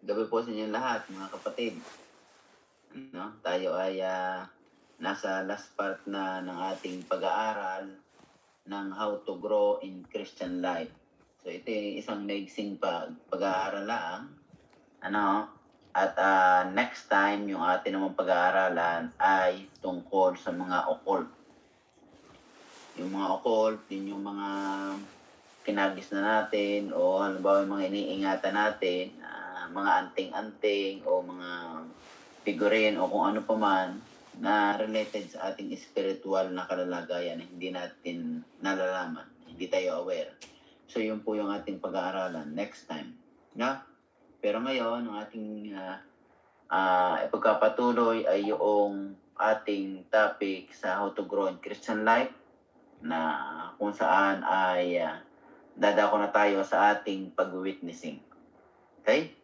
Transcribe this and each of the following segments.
gabi po sa inyo lahat, mga kapatid. No? Tayo ay ah, nasa last part na ng ating pag-aaral ng How to Grow in Christian Life. So ito yung isang maigsing pag pag-aaral lang. Ano? At ah, next time, yung ating namang pag-aaralan ay tungkol sa mga occult. Yung mga occult, yun yung mga kinagis na natin o halimbawa yung mga iniingatan natin, ah, mga anting-anting o mga figurine o kung ano pa man na related sa ating spiritual na kalalagayan na hindi natin nalalaman, hindi tayo aware. So yun po yung ating pag-aaralan next time. No? Pero ngayon, ang ating ah, ah, ipagkapatuloy ay yung ating topic sa how to grow in Christian life na kung saan ay ah, dadako na tayo sa ating pag-witnessing. Okay?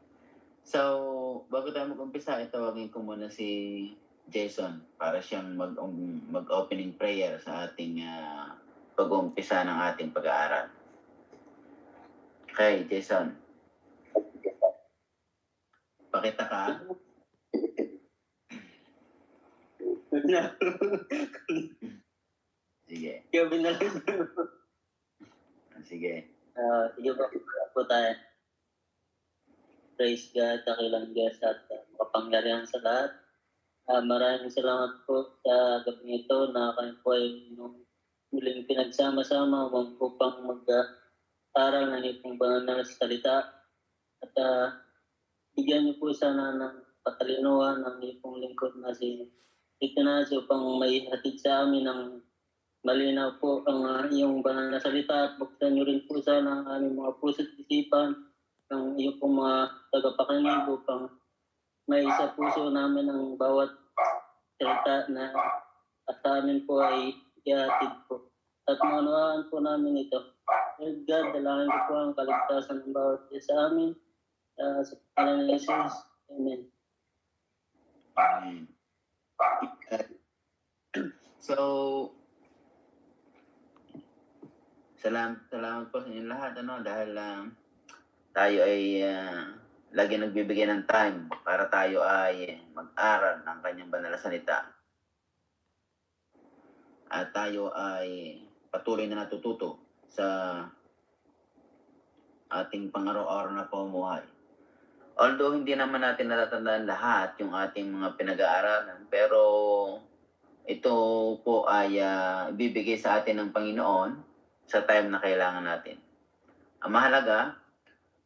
So, bago tayo mag-umpisa, itawagin ko muna si Jason para siyang mag um, mag-opening prayer sa ating ah, pag-umpisa ng ating pag-aaral. Okay, Jason. Pakita ka. Sige. Gabi na lang. Sige. Ah, sige po, po tayo. Praise God, dakilang Diyos at uh, makapangyarihan sa lahat. Ah, maraming salamat po sa gabi ito na kayo po ay nung muling pinagsama-sama huwag po pang mag-aral ng itong banal na salita. At ah, bigyan niyo po sana ng patalinuhan ng ipong lingkod na si Ignacio upang may hatid sa amin ng malinaw po ang uh, iyong banal na salita at buksan niyo rin po sana ang aming mga puso at isipan ng iyong pong mga tagapakinig upang may sa puso namin ang bawat salita na at amin po ay ihatid po. At maunawaan po namin ito. Lord God, dalangin ko po ang kaligtasan ng bawat isa sa amin. Uh, sa pangalan ni Jesus. Amen. So, salamat, salamat po sa inyo lahat, ano, dahil ah, tayo ay ah, lagi nagbibigay ng time para tayo ay mag-aral ng kanyang banal na salita. At tayo ay patuloy na natututo sa ating pangaraw-araw na pamumuhay. Although hindi naman natin natatandaan lahat yung ating mga pinag-aaralan, pero ito po ay ah, ibibigay sa atin ng Panginoon sa time na kailangan natin. Ang mahalaga,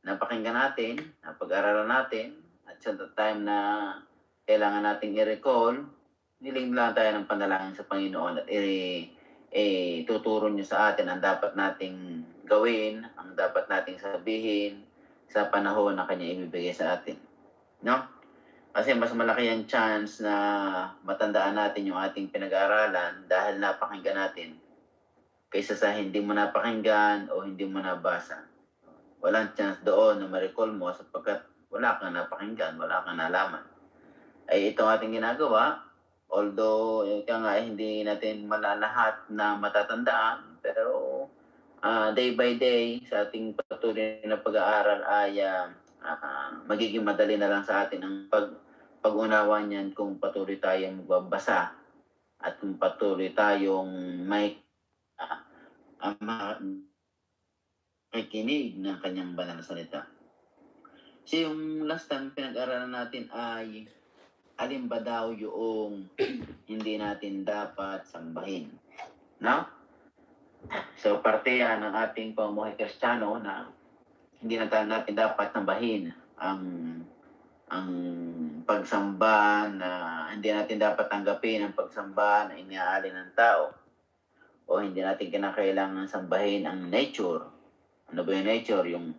napakinggan natin, napag-aralan natin, at sa time na kailangan nating i-recall, niling lang tayo ng panalangin sa Panginoon at i- eh, tuturo niyo sa atin ang dapat nating gawin, ang dapat nating sabihin sa panahon na kanya ibibigay sa atin. No? Kasi mas malaki ang chance na matandaan natin yung ating pinag-aaralan dahil napakinggan natin kaysa sa hindi mo napakinggan o hindi mo nabasa. Walang chance doon na ma-recall mo sapagkat wala kang napakinggan, wala kang nalaman. Ay ito ang ating ginagawa, although ika nga eh, hindi natin malalahat na matatandaan, pero ah, day by day sa ating patuloy na pag-aaral ay ah, ah, magiging madali na lang sa atin ang pag pag-unawa niyan kung patuloy tayong magbabasa at kung patuloy tayong may uh, makikinig ng kanyang banal na salita. So yung last time pinag-aralan natin ay alin ba daw yung hindi natin dapat sambahin. No? So parte yan ng ating pamumuhay kristyano na hindi natin dapat sambahin ang ang pagsamba na hindi natin dapat tanggapin ang pagsamba na iniaalin ng tao o hindi natin kinakailangan sambahin ang nature. Ano ba yung nature? Yung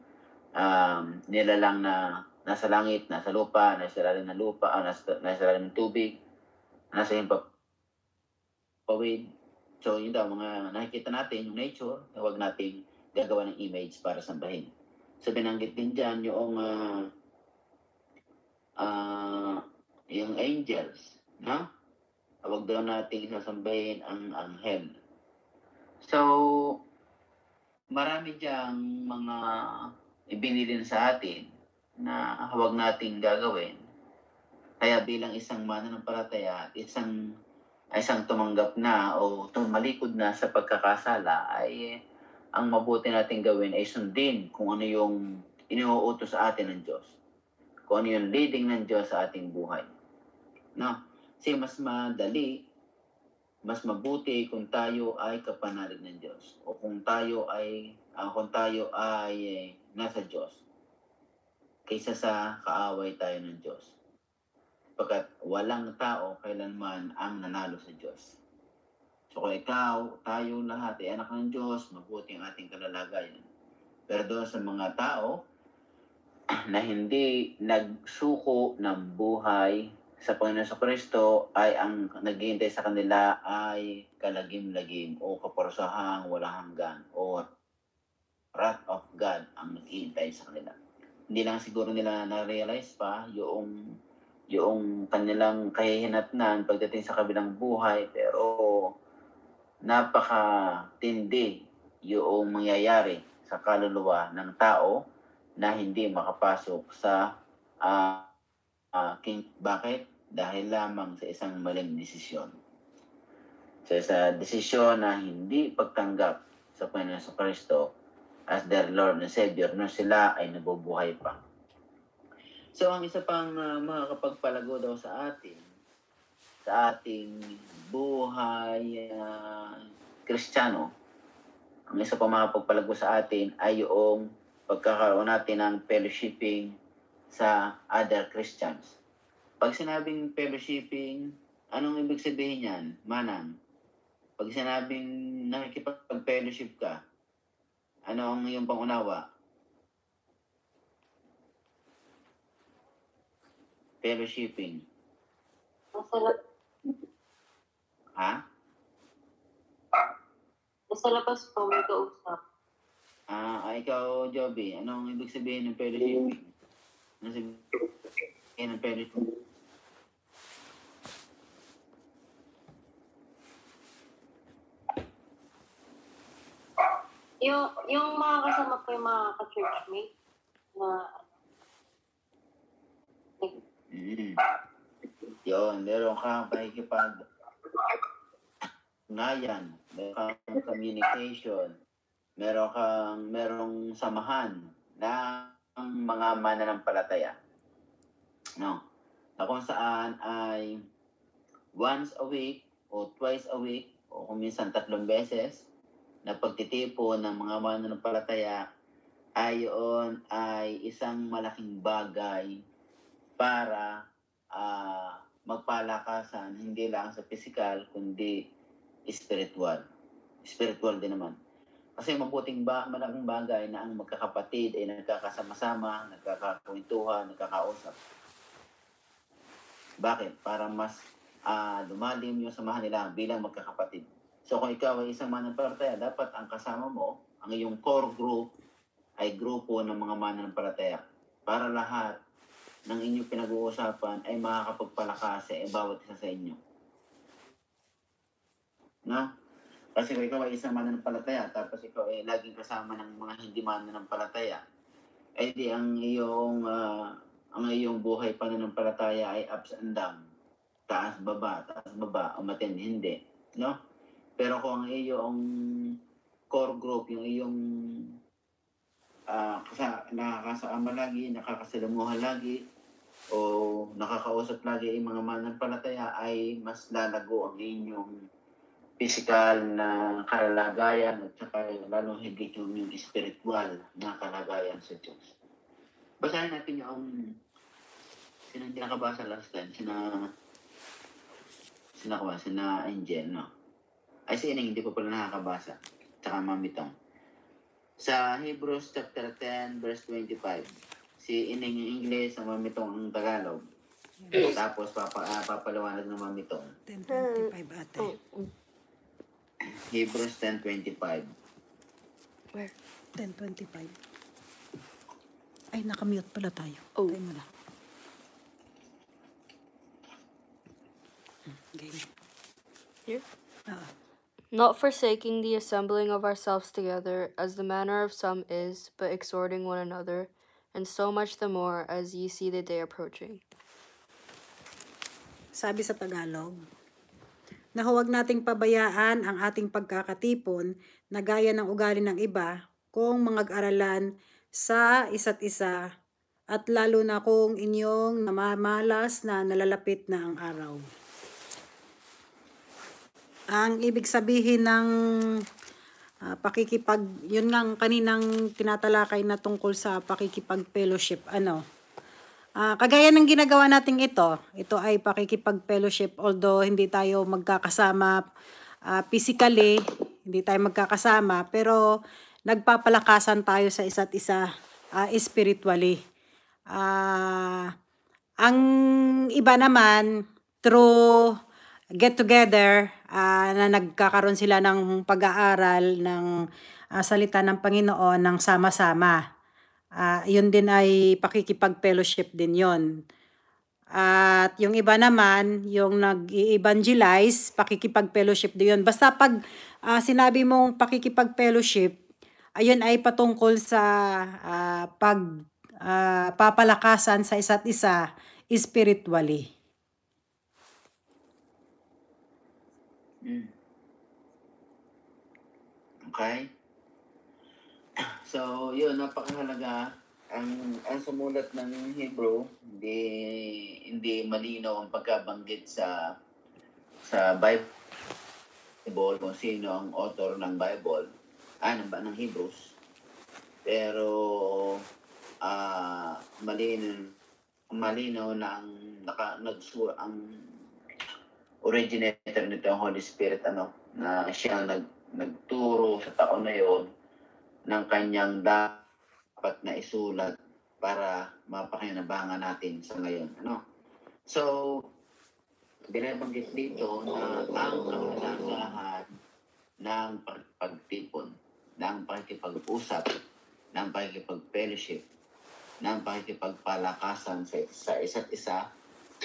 um, nilalang na nasa langit, nasa lupa, nasa ilalim ng lupa, ah, nasa, nasa ilalim ng tubig, nasa himpapawid. So, yun daw, mga nakikita natin, yung nature, na huwag nating gagawa ng image para sambahin. So, binanggit din dyan yung uh, uh, yung angels, no? Huwag daw nating sasambahin ang anghel. So, marami diyang mga ibinilin sa atin na huwag nating gagawin. Kaya bilang isang mananampalataya at isang isang tumanggap na o tumalikod na sa pagkakasala ay ang mabuti nating gawin ay sundin kung ano yung iniuutos sa atin ng Diyos. Kung ano yung leading ng Diyos sa ating buhay. No? Kasi mas madali, mas mabuti kung tayo ay kapanalig ng Diyos o kung tayo ay ah, kung tayo ay eh, nasa Diyos kaysa sa kaaway tayo ng Diyos. Pagkat walang tao kailanman ang nanalo sa Diyos. So kung ikaw, tayo lahat ay anak ng Diyos, mabuti ang ating kalalagayan. Pero doon sa mga tao na hindi nagsuko ng buhay sa Panginoon sa Kristo ay ang naghihintay sa kanila ay kalagim-lagim o kaparsahang walang hanggan o wrath of God ang naghihintay sa kanila. Hindi lang siguro nila na-realize pa yung yung kanilang kahihinatnan pagdating sa kabilang buhay pero napaka-tindi yung mangyayari sa kaluluwa ng tao na hindi makapasok sa ah ah, king bakit? Dahil lamang sa isang maling desisyon. So sa desisyon na hindi pagtanggap sa Panginoon sa Kristo as their Lord and Savior no sila ay nabubuhay pa. So, ang isa pang uh, makakapagpalago daw sa atin, sa ating buhay uh, kristyano, ang isa pang makakapagpalago sa atin ay yung pagkakaroon natin ng fellowshipping sa other Christians. Pag sinabing fellowshipping, anong ibig sabihin yan? Manang, pag sinabing nakikipag-fellowship ka, ano ang iyong pangunawa? Fellowshipping. Nasa, la- Ha? nasa labas po may kausap. Ah, ah, ikaw, Joby, anong ibig sabihin ng fellowshipping? Ano sabihin ng fellowshipping? Yung, yung mga kasama ko yung mga ka-churchmate na Mm. Yun, meron kang pakikipag ngayan, meron kang communication, meron kang merong samahan ng mga mananampalataya. No? Na kung saan ay once a week o twice a week o kung minsan tatlong beses na pagtitipo ng mga mananampalataya ay yun ay isang malaking bagay para ah, magpalakasan hindi lang sa physical kundi spiritual. Spiritual din naman. Kasi mabuting ba, malaking bagay na ang magkakapatid ay nagkakasama-sama, nagkakakwentuhan, nagkakausap. Bakit? Para mas ah, lumalim yung samahan nila bilang magkakapatid. So kung ikaw ay isang mananampalataya, dapat ang kasama mo, ang iyong core group, ay grupo ng mga mananampalataya. Para lahat ng inyong pinag-uusapan ay makakapagpalakas sa bawat isa sa inyo. No? Kasi kung ikaw ay isang mananampalataya, tapos ikaw ay laging kasama ng mga hindi mananampalataya, ay di ang iyong ah, ang iyong buhay pananampalataya ay ups and down. Taas, baba, taas, baba, umatin, hindi. No? Pero kung ang iyong core group, yung iyong ah kasa, nakakasama lagi, nakakasalamuha lagi, o nakakausap lagi ang mga mananampalataya ay mas lalago ang inyong physical na kalagayan at saka lalong higit yung, yung spiritual na kalagayan sa Diyos. Basahin natin yung sino hindi nakabasa last time, sina sina ko ba, sina Angel, no? Ay, si Ining, hindi pa pala nakakabasa. Tsaka Mamitong. Sa Hebrews chapter 10, verse 25, si Ining yung English, ang Mamitong ang Tagalog. Tapos papa, ah, papalawanag ng Mamitong. 10.25 ate. Hebrews 10.25. Where? 10.25. Ay, nakamute pala tayo. Oh. Tayo mo na. Hmm, Game. Here? Ah, Not forsaking the assembling of ourselves together, as the manner of some is, but exhorting one another, and so much the more as ye see the day approaching. Sabi sa Tagalog, na huwag nating pabayaan ang ating pagkakatipon na gaya ng ugali ng iba kung mga-aralan sa isa't isa at lalo na kung inyong namamalas na nalalapit na ang araw. Ang ibig sabihin ng ah, pakikipag, yun nga ang kaninang tinatalakay na tungkol sa pakikipag-fellowship, ano, Ah, kagaya ng ginagawa natin ito, ito ay pakikipag-fellowship although hindi tayo magkakasama ah, physically, hindi tayo magkakasama, pero nagpapalakasan tayo sa isa't isa ah, spiritually. Ah, ang iba naman, through get together, ah, na nagkakaroon sila ng pag-aaral ng ah, salita ng Panginoon ng sama-sama. Ah, yun din ay pakikipag-fellowship din yon. At yung iba naman, yung nag-evangelize, pakikipag-fellowship din yun. Basta pag ah, sinabi mong pakikipag-fellowship, ayun ay patungkol sa ah, pag ah, papalakasan sa isa't isa spiritually. Mm. Okay? So, yun, napakahalaga. Ang, ang sumulat ng Hebrew, hindi, hindi malinaw ang pagkabanggit sa sa Bible kung sino ang author ng Bible, ah, ng, ng Hebrews. Pero, ah, malinaw, malinaw na ang naka, nagsura, ang originator nito ang Holy Spirit ano na siya nag nagturo sa taon na yon ng kanyang dapat na isulat para mapakinabangan natin sa ngayon ano so binabanggit dito na ang kahalagahan ng pagtipon ng pakikipag-usap ng pakikipag-fellowship ng pakikipagpalakasan sa, sa isa't isa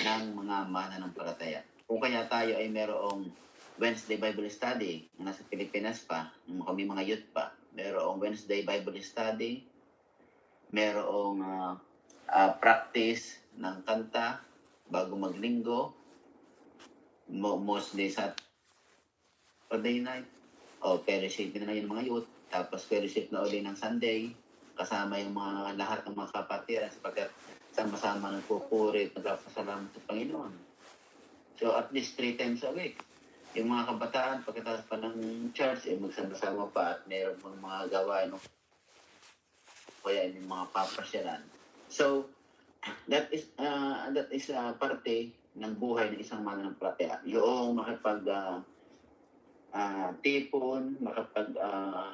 ng mga mananampalataya. Kung kaya tayo ay merong Wednesday Bible Study na nasa Pilipinas pa, kami mga youth pa, merong Wednesday Bible Study, merong ah, ah, practice ng kanta bago maglinggo, mo, mostly sa Saturday night, o fellowship na yung mga youth, tapos fellowship na uli ng Sunday, kasama yung mga lahat ng mga kapatiran sapagkat sama-sama nagpupuri at nagpapasalamat sa Panginoon. So at least three times a week. Yung mga kabataan, pagkatapos pa ng church, eh, magsama-sama pa at meron pang mga gawain o kaya yung mga papasyalan. So, that is uh, that is uh, parte ng buhay ng isang mananampalataya. Yung makipag uh, uh, tipon, makapag uh,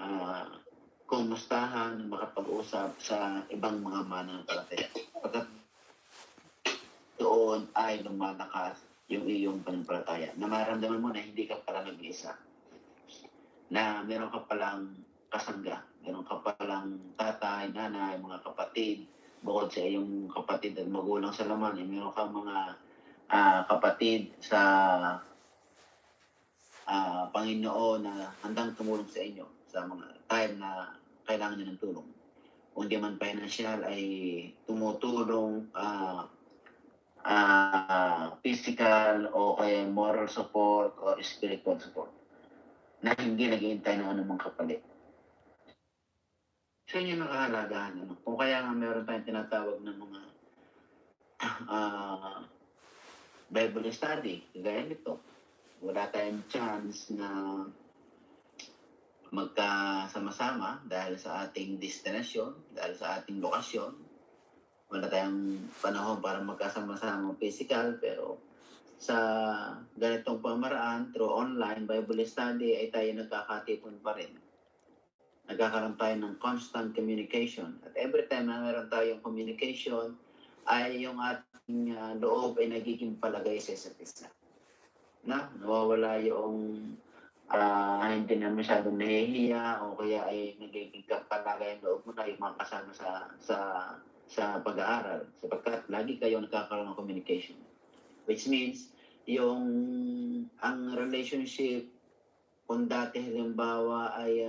uh, kumustahan, makapag-usap sa ibang mga mananampalataya. Pagkat doon ay lumalakas yung iyong pananampalataya. Na maramdaman mo na hindi ka pala nag-iisa. Na meron ka palang kasangga. Meron ka palang tatay, nanay, mga kapatid. Bukod sa iyong kapatid at magulang sa laman, eh, meron kang mga ah, kapatid sa ah, Panginoon na handang tumulong sa inyo sa mga time na kailangan nyo ng tulong. Kung di man financial ay tumutulong ah, ah, physical o kaya moral support or spiritual support na hindi naghihintay ng anumang kapalit. So yun yung nakahalagahan. Ano? Kung kaya nga meron tayong tinatawag ng mga ah, Bible study, kagaya nito. Wala tayong chance na magkasama-sama dahil sa ating destination, dahil sa ating lokasyon, wala tayong panahon para magkasama-sama physical pero sa ganitong pamaraan through online Bible study ay tayo nagkakatipon pa rin. Nagkakaroon tayo ng constant communication. At every time na meron tayong communication ay yung ating ah, loob ay nagiging palagay sa isa't isa. Na, nawawala yung ah, hindi na masyadong nahihiya o kaya ay nagiging kapalagay ang loob mo na yung mga kasama sa sa sa pag-aaral sapagkat lagi kayo nagkakaroon ng communication. Which means, yung ang relationship kung dati halimbawa ay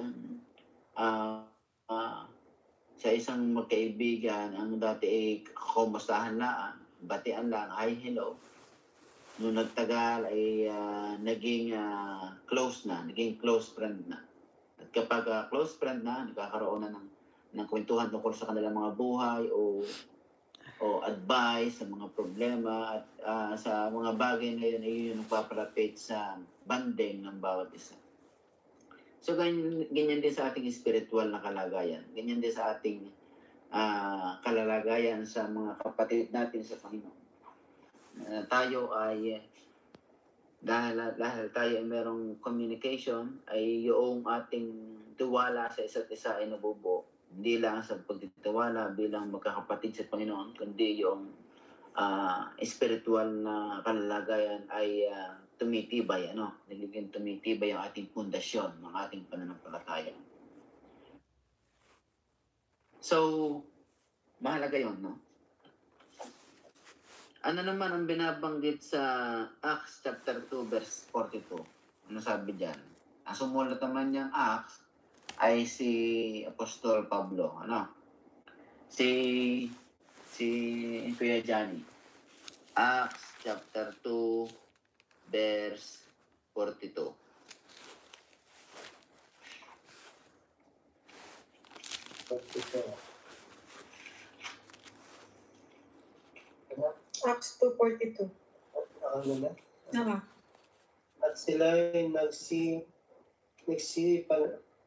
ah, ah, sa isang magkaibigan, ang dati ay kumustahan lang, batian lang, hi, hello. Nung nagtagal ay ah, naging ah, close na, naging close friend na. At kapag ah, close friend na, nagkakaroon na ng, ng kwentuhan tungkol sa kanilang mga buhay o o advice sa mga problema at ah, sa mga bagay na yun ay yun papalapit sa banding ng bawat isa. So ganyan, ganyan din sa ating spiritual na kalagayan. Ganyan din sa ating ah, kalalagayan sa mga kapatid natin sa Panginoon. Ah, tayo ay dahil, dahil tayo ay merong communication ay yung ating tiwala sa isa't isa ay nabubuo. Hindi lang sa pagtitiwala bilang magkakapatid sa Panginoon, kundi yung ah, spiritual na kalalagayan ay ah, tumitibay, ano? Nagiging tumitibay ang ating pundasyon ng ating pananampalataya. So, mahalaga yon no? Ano naman ang binabanggit sa Acts chapter 2 verse 42? Ano sabi diyan? Ang sumulat naman niyang Acts ay si Apostol Pablo, ano? Si si Kuya Johnny. Acts chapter 2 verse 42. Acts 2.42. Ano na? Tama. At sila ay nagsi, nagsi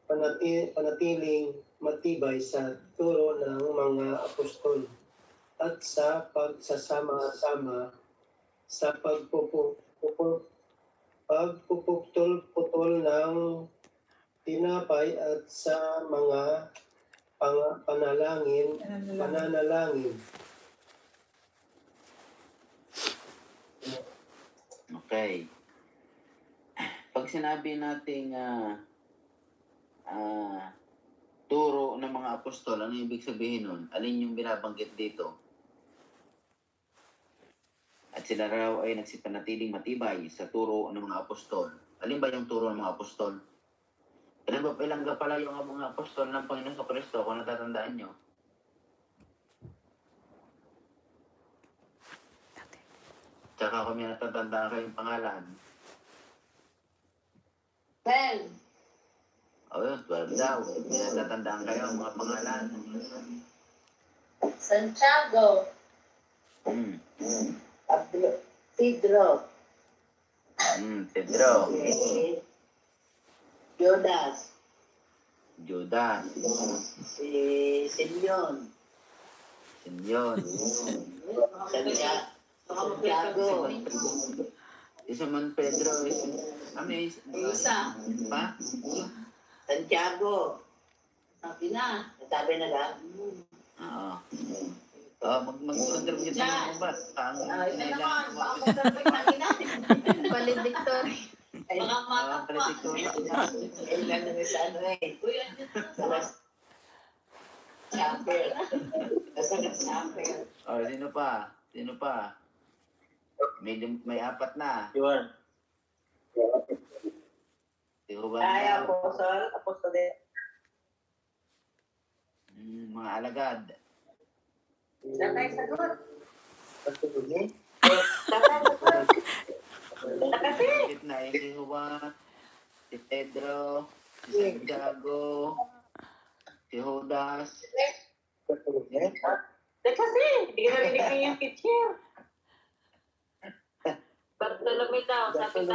panati, panatiling matibay sa turo ng mga apostol at sa pagsasama-sama sa pagpupu, pupu, pagpuputol-putol ng tinapay at sa mga pang, panalangin, pananalangin. Okay. Pag sinabi nating ah ah, turo ng mga apostol, ano ibig sabihin nun? Alin yung binabanggit dito? At sila raw ay nagsipanatiling matibay sa turo ng mga apostol. Alin ba yung turo ng mga apostol? Ilan ba ilang ga pala yung mga apostol ng Panginoon sa Kristo kung natatandaan nyo? Tsaka kung may natatandaan kayong pangalan. Well, O yun, 12 daw. May natatandaan kayo ang mga pangalan. Santiago, Hmm. Pedro, Pedro, Hmm, Pedro. Judas, Judas. si Simeon, Simeon. Santiago, Santiago, Si Simon Pedro. is Ano is? Isa. Pa? Santiago. Sabi na. Sabi na lang. Oo. Oh, mag mag-contribute na mo ba? Ang Ay, na naman. mo. magsabi na ina. Valedictory. Ay, mga mata pa. Eh, lang na sa ano eh. Uy, ano yun? Chopper. Nasa chopper. Oh, sino pa? Sino pa? May, may apat na. Yun. Si Juan Ay, apostol. Apostol din. Hmm, mga alagad. Sakay sagot. Patuloy. Sakay sagot. Sakasi. Bakit na eh, si Juan, si Pedro, si Santiago, si Judas, Patuloy. Sakasi. Hindi ka narinig ko yung teacher. Bartolome daw. Sabi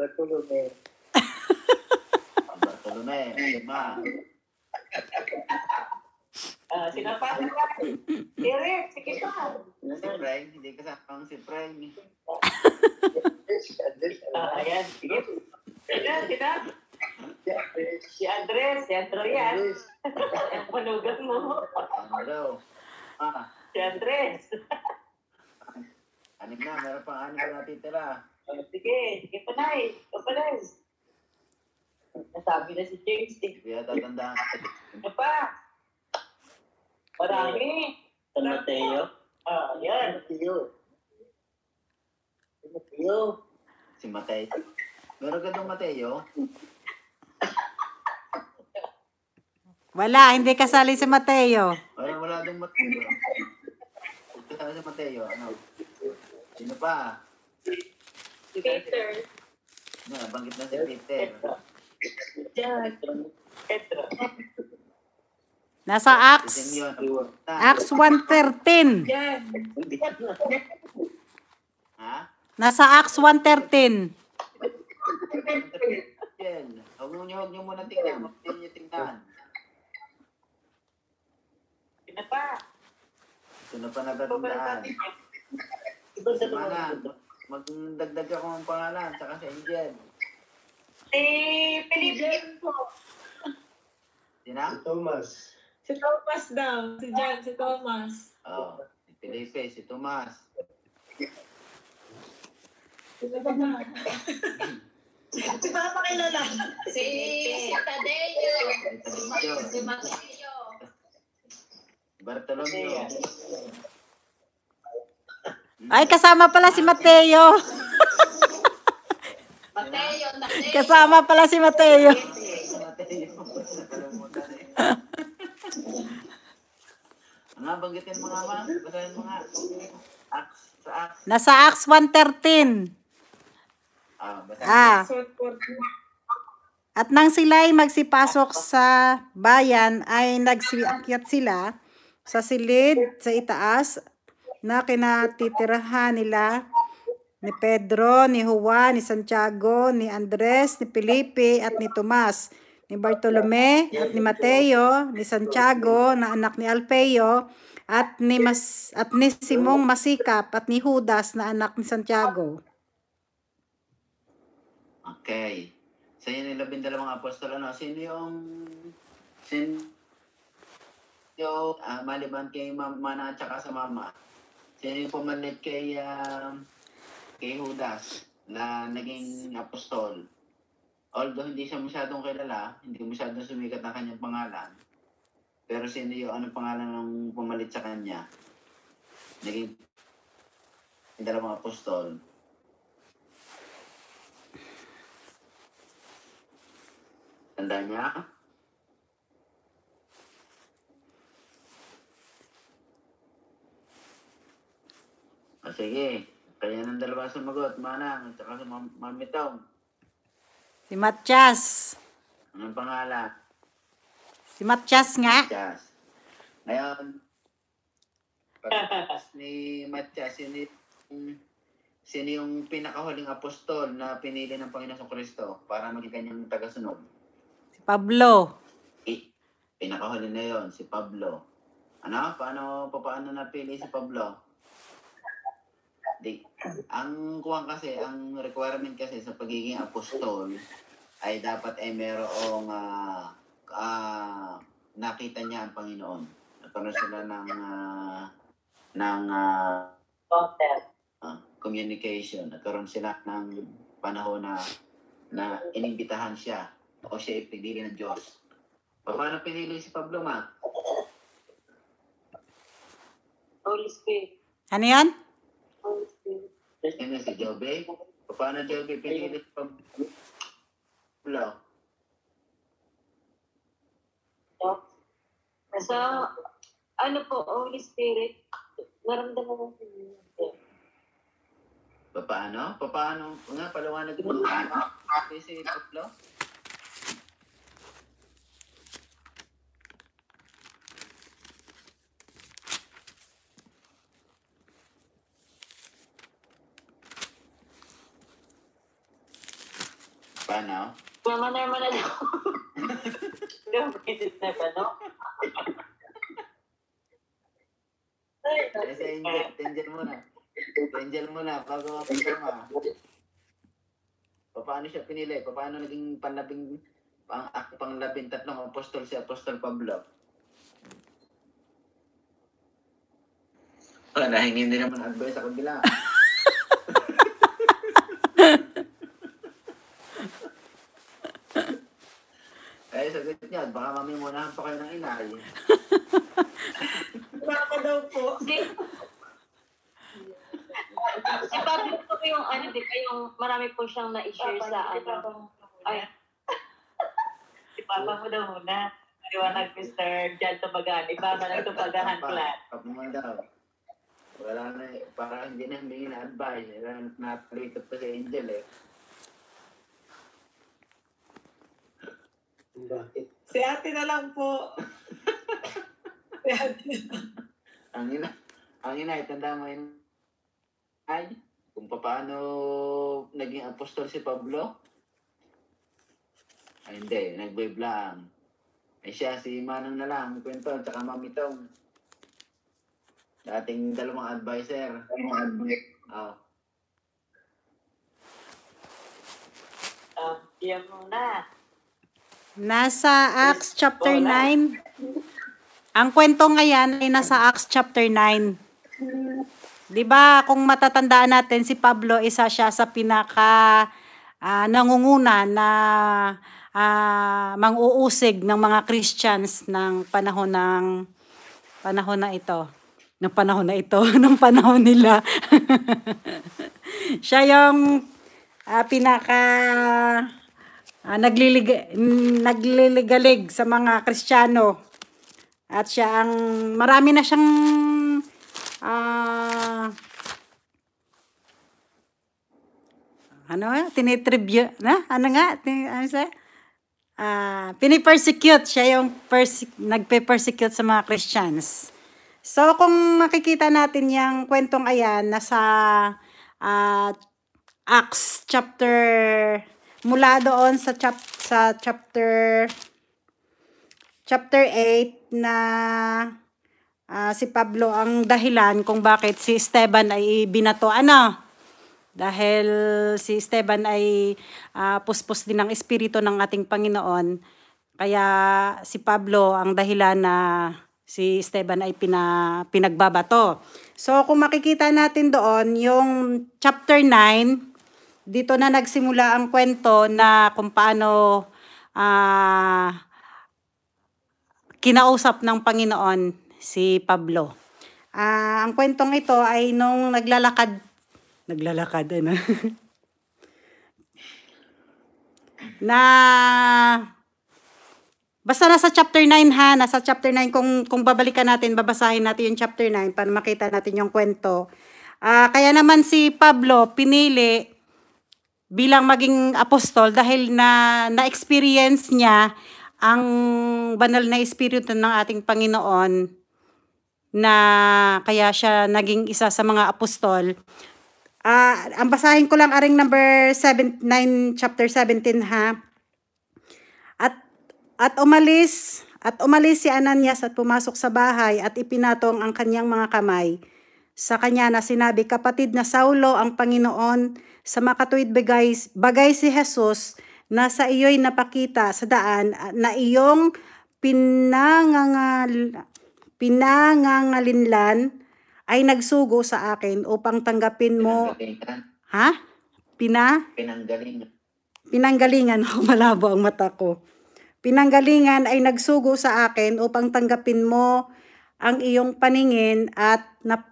Bartolome. Natin. na? Patuloy. Bartolome, lima. Ah, sino pa? Eric, sige pa. Si Frank, hindi kasama si Frank. Ah, ayan. Sige. Sino? Sino? Si Andres. Si Androyan. Manugat mo. Daw? Ah, Si Andres. anim na, meron pang anim na natitira. Sige. Sige pa na eh. Ikaw pa na eh. Nasabi na si James. eh. Kaya tatandaan ka. Ano pa? Marami. San Mateo. Ah, yan. Mateo. Mateo. Si Mateo. Meron ka doon Mateo? Wala, hindi kasali si Mateo. Wala, wala ding Mateo. Kasama si Mateo, ano? Sino pa? Peter. Ano, banggit na si Peter. Jack. Nasa Acts. Acts 1.13. Yan. Ha? Nasa Acts 1.13. Yan. Huwag niyo, huwag niyo muna tingnan. Huwag niyo tingnan. Sino pa? Ito na pa natatandaan. Sa Mana, magdagdag ako ng pangalan, saka si Angel. Si Felipe po. Sina? Si Thomas. Si Thomas daw. Si John, si Thomas. Oo. si Felipe, si Tomas. Sino ba na? Si Papa kilala. Si, si Tadeo. Si Tadeo. Si Mateo. Bartolomeo. Ay, kasama pala si Mateo. Kasama pala si Mateo. Mga banggitin mga ma, basahin mga acts sa acts. Nasa Acts 1.13. Ah. Ah, at nang sila'y magsipasok sa bayan ay nagsiakyat sila sa silid sa itaas na kinatitirahan nila ni Pedro, ni Juan, ni Santiago, ni Andres, ni Felipe at ni Tomas, ni Bartolome at ni Mateo, ni Santiago na anak ni Alfeo at ni Mas at ni Simong Masikap at ni Judas na anak ni Santiago. Okay. Sa inyo yung labindalawang apostol, ano, sino yung, sino yung, ah, maliban kay mama at saka sa mama, sino yung pumalit kay, ah, kay Judas na naging apostol? Although hindi siya masyadong kilala, hindi masyadong sumikat ang kanyang pangalan, pero sino yung anong pangalan ng pumalit sa kanya? Naging dalawang apostol. Tanda niya? Ah, sige. Kaya ng dalawa sumagot, Manang, at saka si Mam- Mamitong. Si Matias. Anong pangalan? Si Matias nga. Matias. Ngayon, pag ni Matias, sino yung, sino yung pinakahuling apostol na pinili ng Panginoon Kristo para maging kanyang tagasunod? Si Pablo. Eh, pinakahuli na yon si Pablo. Ano? Paano, paano napili si Pablo? Di, ang kuwang kasi, ang requirement kasi sa pagiging apostol ay dapat ay merong ah, ah, nakita niya ang Panginoon. Nagkaroon sila ng ah, ng content. ah, communication. Nagkaroon sila ng panahon na na inimbitahan siya o siya ipinili ng Diyos. Paano pinili si Pablo, ma? Holy Spirit. Ano yan? Sino si Jobe? Paano Jobe pinili si Pablo? Sa, ano po, Holy Spirit, naramdaman ko yun. Paano? Paano? Nga, paliwanag mo. Paano si Pablo? Paano? Mama na naman na daw. Pisit na ba, no? Ay, Kasi angel, angel muna. Angel muna, bago ako ma. Paano siya pinili? Paano naging panlabing pang ak pang labing tatlong apostol si Apostol Pablo? Ah, nahingi din naman advice sa kabila. Eh, sagot niya, baka mamimunahan pa kayo ng inay. Baka daw po. Si, si Pablo po yung ano, di ba, yung marami po siyang na-share sa ano. Ay. si Papa mo daw muna. Liwanag, Mr. Jan Tumagani. Para ng Tumagahan Clan. Kapag daw. Wala na, eh, parang hindi na humingi na advice. Wala na pa si Angel eh. Bakit? Si ate na lang po. si ate na lang. Ang ina, ang ina, tanda mo yun. Ay, kung paano naging apostol si Pablo? Ay, hindi, nagbiblang. Ay siya, si Manang na lang, kwento, tsaka Mamitong. Dating dalawang advisor. Dalawang advisor. Oh. Um, yan muna. Nasa Acts chapter 9. Ang kwento ngayon ay nasa Acts chapter 9. 'Di ba kung matatandaan natin si Pablo isa siya sa pinaka ah, nangunguna na ah, mang-uusig ng mga Christians ng panahon ng panahon na ito. Ng panahon na ito, ng panahon nila. siya yung ah, pinaka ah, naglilig nagliligalig sa mga Kristiyano. At siya ang marami na siyang ah ano nga, tinitribute, na? Ano nga? Tin, ano siya? Ah, pinipersecute siya yung perse- nagpe-persecute sa mga Christians. So, kung makikita natin yung kwentong ayan, nasa ah, Acts chapter mula doon sa chap sa chapter chapter 8 na ah, si Pablo ang dahilan kung bakit si Esteban ay binato. Ano? Dahil si Esteban ay ah, puspos din ng espiritu ng ating Panginoon. Kaya si Pablo ang dahilan na si Esteban ay pina, pinagbabato. So kung makikita natin doon yung chapter 9 dito na nagsimula ang kwento na kung paano ah, kinausap ng Panginoon si Pablo. Ah, ang kwentong ito ay nung naglalakad, naglalakad, ano? na, basta nasa chapter 9 ha, nasa chapter 9, kung, kung babalikan natin, babasahin natin yung chapter 9 para makita natin yung kwento. Ah, kaya naman si Pablo pinili bilang maging apostol dahil na na-experience niya ang banal na espiritu ng ating Panginoon na kaya siya naging isa sa mga apostol. Ah, ang basahin ko lang aring number 7 9 chapter 17 ha. At at umalis at umalis si Ananias at pumasok sa bahay at ipinatong ang kanyang mga kamay sa kanya na sinabi, Kapatid na Saulo ang Panginoon, sa makatuwid bagay, bagay si Jesus na sa iyo'y napakita sa daan na iyong pinangangal, pinangangalinlan ay nagsugo sa akin upang tanggapin mo. Ha? Pina? Pinanggalingan. Pinanggalingan. Malabo ang mata ko. Pinanggalingan ay nagsugo sa akin upang tanggapin mo ang iyong paningin at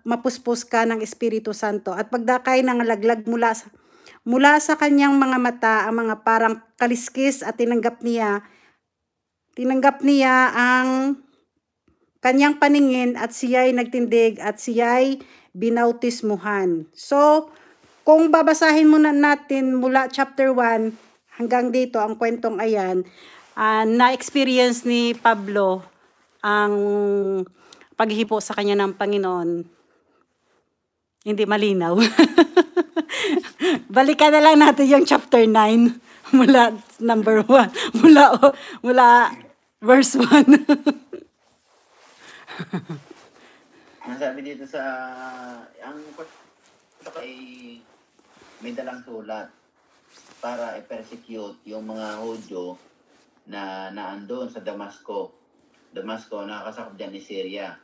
mapuspos ka ng Espiritu Santo at pagdakay ng laglag mula sa, mula sa kanyang mga mata ang mga parang kaliskis at tinanggap niya tinanggap niya ang kanyang paningin at siya'y nagtindig at siya'y binautismuhan. So, kung babasahin muna natin mula chapter 1 hanggang dito ang kwentong ayan, ah, na-experience ni Pablo ang paghihipo sa kanya ng Panginoon. Hindi malinaw. Balikan na lang natin yung chapter 9 mula number 1, mula mula verse 1. Ang sabi dito sa, ang ay may dalang sulat para i-persecute yung mga Hudyo na naandun sa Damasco. Damasco, nakakasakop dyan ni Syria.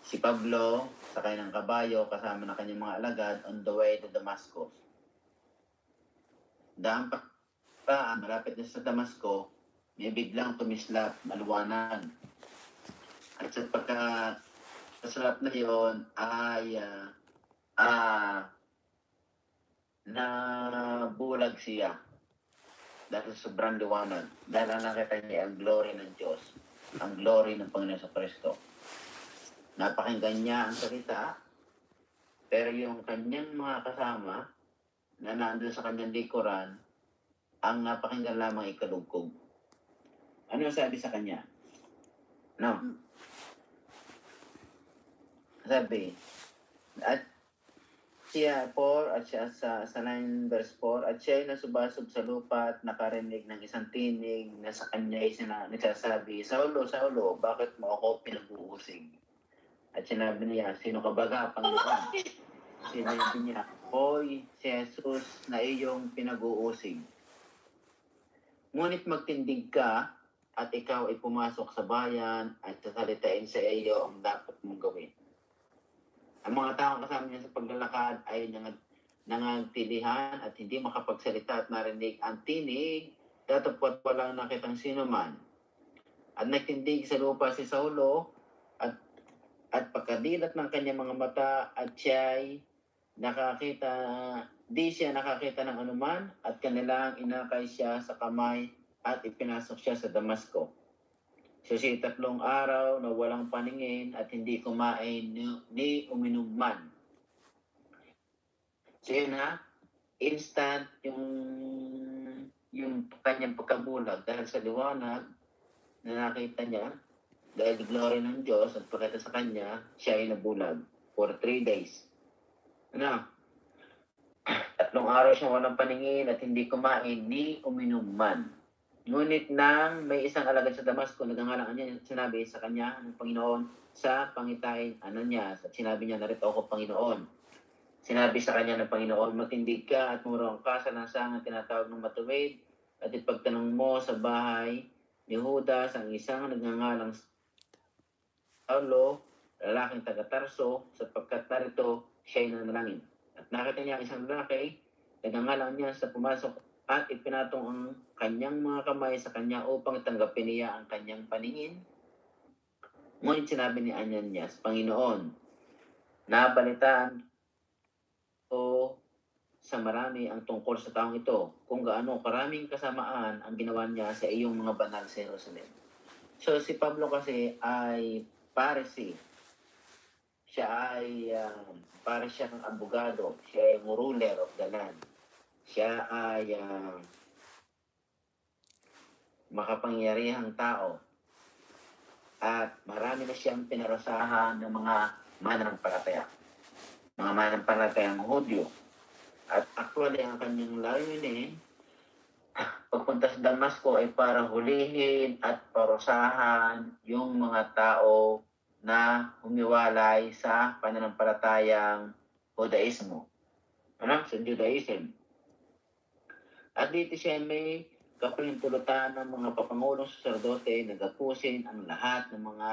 Si Pablo, sakay ng kabayo, kasama ng kanyang mga alagad, on the way to Damascus. Daan pa, pa malapit na sa Damasco, may biglang tumislap, maluwanag. At sa pagka sa na yon ay ah ah, nabulag siya. dahil sobrang liwanag. Dahil nakita niya ang glory ng Diyos. Ang glory ng Panginoon sa Kristo. Napakinggan niya ang salita, pero yung kanyang mga kasama na nandun sa kanyang likuran, ang napakinggan lamang ikalugkog. Ano sabi sa kanya? No. Sabi, at siya 4 at siya sa, sa 9 verse 4 at siya ay nasubasog sa lupa at nakarinig ng isang tinig na sa kanya ay sina, nagsasabi, Saulo, Saulo, bakit mo ako pinag-uusig? At sinabi niya, sino ka baga, Panginoon? Sinabi niya, Hoy, si Jesus na iyong pinag-uusig. Ngunit magtindig ka at ikaw ay pumasok sa bayan at sasalitain sa iyo ang dapat mong gawin. Ang mga taong kasama niya sa paglalakad ay nangag, nangagtilihan at hindi makapagsalita at narinig ang tinig, datapwat walang nakitang sino man. At nagtindig sa lupa si Saulo at pagkadilat ng kanyang mga mata at siya'y nakakita, di siya nakakita ng anuman at kanilang inakay siya sa kamay at ipinasok siya sa Damasco. Siya si tatlong araw na walang paningin at hindi kumain ni, ni uminom man. So yun ha, instant yung yung kanyang pagkabulag dahil sa liwanag na nakita niya dahil glory ng Diyos at pagkata sa kanya, siya ay nabulag for three days. Ano? Tatlong araw siya walang paningin at hindi kumain ni uminom man. Ngunit nang may isang alagad sa Damasco, nagangalangan niya, sinabi sa kanya ng Panginoon sa pangitain Ananias at sinabi niya, narito ako Panginoon. Sinabi sa kanya ng Panginoon, matindig ka at murong ka sa lansangan tinatawag ng matuwid at ipagtanong mo sa bahay ni Judas ang isang nagngangalang Paulo, lalaking taga-Tarso, sapagkat narito siya ay nanalangin. At nakita niya ang isang lalaki, nagngangalang niya sa pumasok at ipinatong ang kanyang mga kamay sa kanya upang tanggapin niya ang kanyang paningin. Ngunit sinabi ni Ananias, Panginoon, nabalitaan ko sa marami ang tungkol sa taong ito, kung gaano karaming kasamaan ang ginawa niya sa iyong mga banal sa Jerusalem. So si Pablo kasi ay Pharisee. Siya ay uh, para siyang abogado. Siya ay ruler of the land. Siya ay uh, makapangyarihang tao. At marami na siyang pinarasahan ng mga mananampalataya. Mga mananampalatayang Hudyo. At actually, ang kanyang layunin, pagpunta sa Damasco ay para hulihin at parusahan yung mga tao na humiwalay sa pananampalatayang Judaismo. Ano? Sa Judaism. At dito siya may kapalintulutan ng mga papangulong sacerdote na gapusin ang lahat ng mga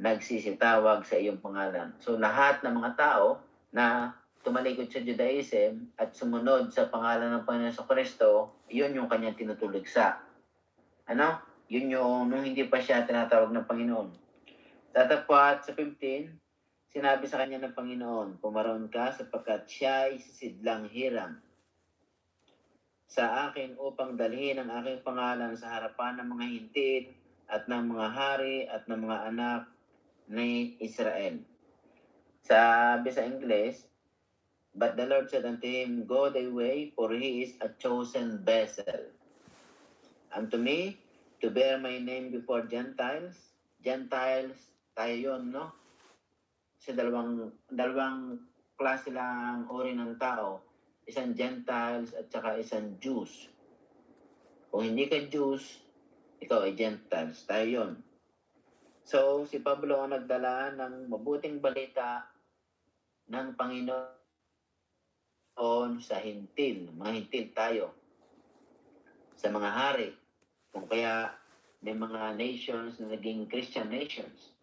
nagsisitawag sa iyong pangalan. So lahat ng mga tao na tumalikod sa Judaism at sumunod sa pangalan ng Panginoon sa Kristo, yun yung kanyang tinutuligsa. Ano? Yun yung nung hindi pa siya tinatawag ng Panginoon. Tatapwat sa 15, sinabi sa kanya ng Panginoon, pumaroon ka sapagkat siya ay sisidlang hirang sa akin upang dalhin ang aking pangalan sa harapan ng mga hintil at ng mga hari at ng mga anak ni Israel. Sabi sa English, But the Lord said unto him, Go thy way, for he is a chosen vessel. Unto me, to bear my name before Gentiles. Gentiles, tayo yun, no? Kasi dalawang, dalawang klase lang uri ng tao. Isang Gentiles at saka isang Jews. Kung hindi ka Jews, ikaw ay Gentiles. Tayo yun. So, si Pablo ang nagdala ng mabuting balita ng Panginoon on sa hintil, mga hintil tayo, sa mga hari, kung kaya may mga nations na naging Christian nations,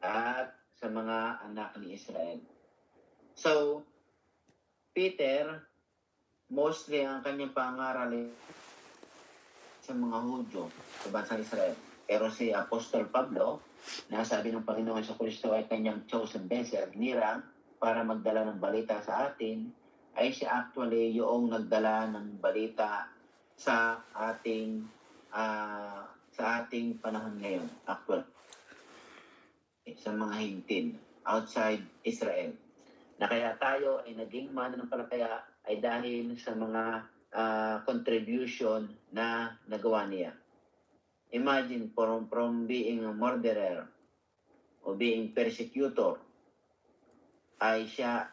at sa mga anak ni Israel. So, Peter, mostly ang kanyang pangaral ay sa mga Hudyo sa bansang Israel. Pero si Apostol Pablo, nasabi ng Panginoon sa Kristo ay kanyang chosen vessel, nirang, para magdala ng balita sa atin, ay siya actually yung nagdala ng balita sa ating ah, sa ating panahon ngayon, actual. Sa mga hintin outside Israel. Na kaya tayo ay naging mananampalataya ay dahil sa mga ah, contribution na nagawa niya. Imagine from, from being a murderer o being persecutor ay siya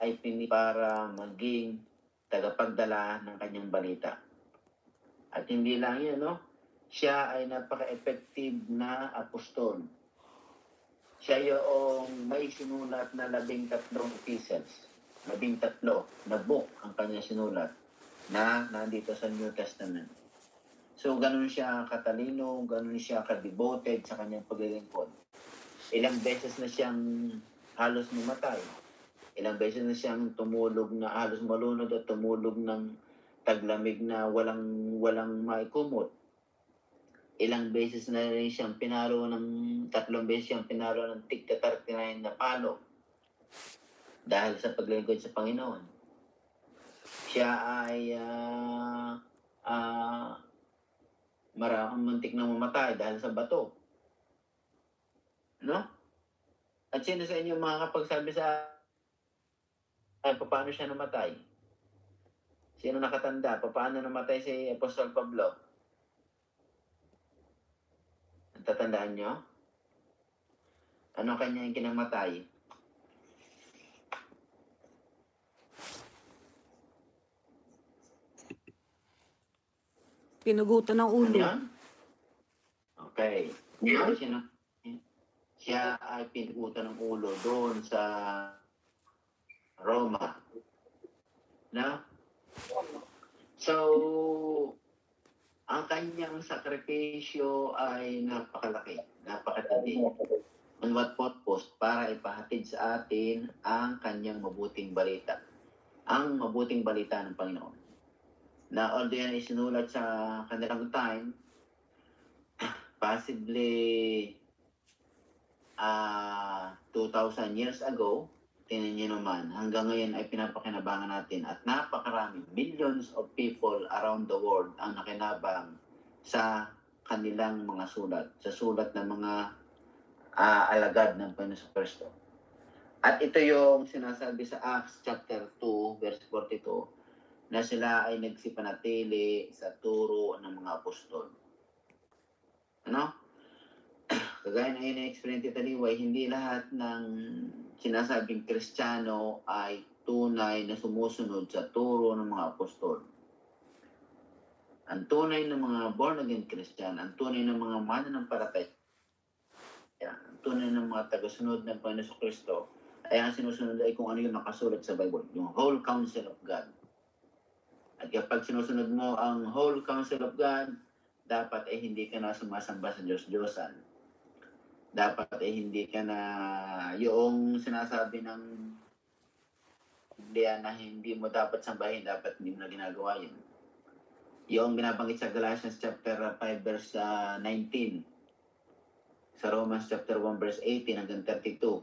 ay pini para maging tagapagdala ng kanyang balita. At hindi lang yun, no? Siya ay napaka-effective na apostol. Siya yung may sinulat na labing tatlong epistles. Labing tatlo na book ang kanya sinulat na nandito sa New Testament. So, ganun siya katalino, ganun siya ka-devoted sa kanyang paglilingkod. Ilang beses na siyang halos mamatay. Ilang beses na siyang tumulog na halos malunod at tumulog ng taglamig na walang walang maikumot. Ilang beses na rin siyang pinaro ng tatlong beses siyang pinaro ng tigka 39 na palo dahil sa paglingkod sa Panginoon. Siya ay ah ah maraming muntik na mamatay dahil sa bato. No? At sino sa inyo makakapagsabi sa ay, paano siya namatay? Sino nakatanda? Paano namatay si Apostol Pablo? Natatandaan nyo? Ano kanya yung kinamatay? Pinugutan ng ulo. Ano? Okay. Ano siya, na- siya ay pinugutan ng ulo doon sa Roma. Na? So, ang kanyang sakripisyo ay napakalaki, napakatindi. On what purpose? Para ipahatid sa atin ang kanyang mabuting balita. Ang mabuting balita ng Panginoon. Na although yan ay sinulat sa kanilang time, possibly ah 2,000 years ago, tingnan niyo naman, hanggang ngayon ay pinapakinabangan natin at napakarami, millions of people around the world ang nakinabang sa kanilang mga sulat, sa sulat ng mga ah, alagad ng Panginoon Kristo. At ito yung sinasabi sa Acts chapter 2, verse 42, na sila ay nagsipanatili sa turo ng mga apostol. Ano? Kagaya na yun na-explain Tita Liway, hindi lahat ng sinasabing kristyano ay tunay na sumusunod sa turo ng mga apostol. Ang tunay ng mga born-again Christian, ang tunay ng mga mananampalataya, ang tunay ng mga tagasunod ng Panginoon Kristo, ay ang sinusunod ay kung ano yung nakasulat sa Bible, yung whole counsel of God. At kapag sinusunod mo ang whole counsel of God, dapat ay hindi ka na sumasamba sa Diyos-Diyosan. Dapat ay hindi ka na yung sinasabi ng Biblia na hindi mo dapat sambahin, dapat hindi mo na ginagawa yun. Yung binabanggit sa Galatians chapter 5 verse ah, 19, sa Romans chapter 1 verse 18 hanggang 32,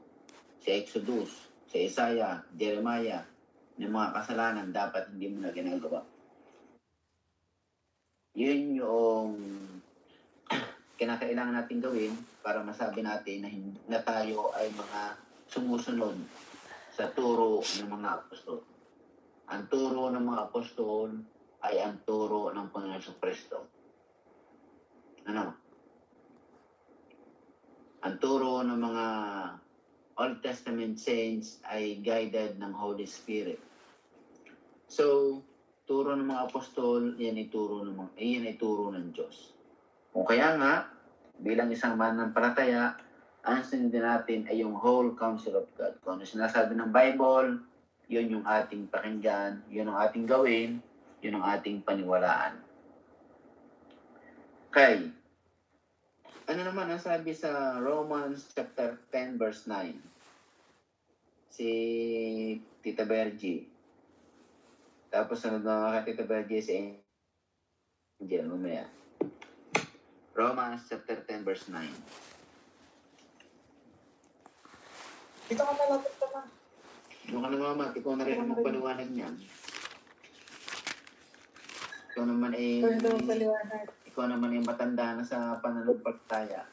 sa Exodus, sa Isaiah, Jeremiah, ng mga kasalanan dapat hindi mo na ginagawa. Yun yung kinakailangan natin gawin para masabi natin na, na tayo ay mga sumusunod sa turo ng mga apostol. Ang turo ng mga apostol ay ang turo ng Panginoon Kristo. Ano? Ang turo ng mga Old Testament saints ay guided ng Holy Spirit. So, turo ng mga apostol, yan ay turo ng mga, yan ay turo ng Diyos. Kung kaya nga, bilang isang mananampalataya, ang sundin natin ay yung whole counsel of God. Kung ano sinasabi ng Bible, yun yung ating pakinggan, yun ang ating gawin, yun ang ating paniwalaan. Okay. Ano naman ang sabi sa Romans chapter 10 verse 9? Si Tita Bergie. Tapos sunod na kay Tita Bergie si Angel. Mamaya. Romans chapter 10 verse 9. Dito ka malapit ka na. Doon ka na mama, ikaw na rin ang magpaliwanag niyan. ikaw naman eh, Ikaw na paliwanag. naman yung matanda na sa pananampalataya.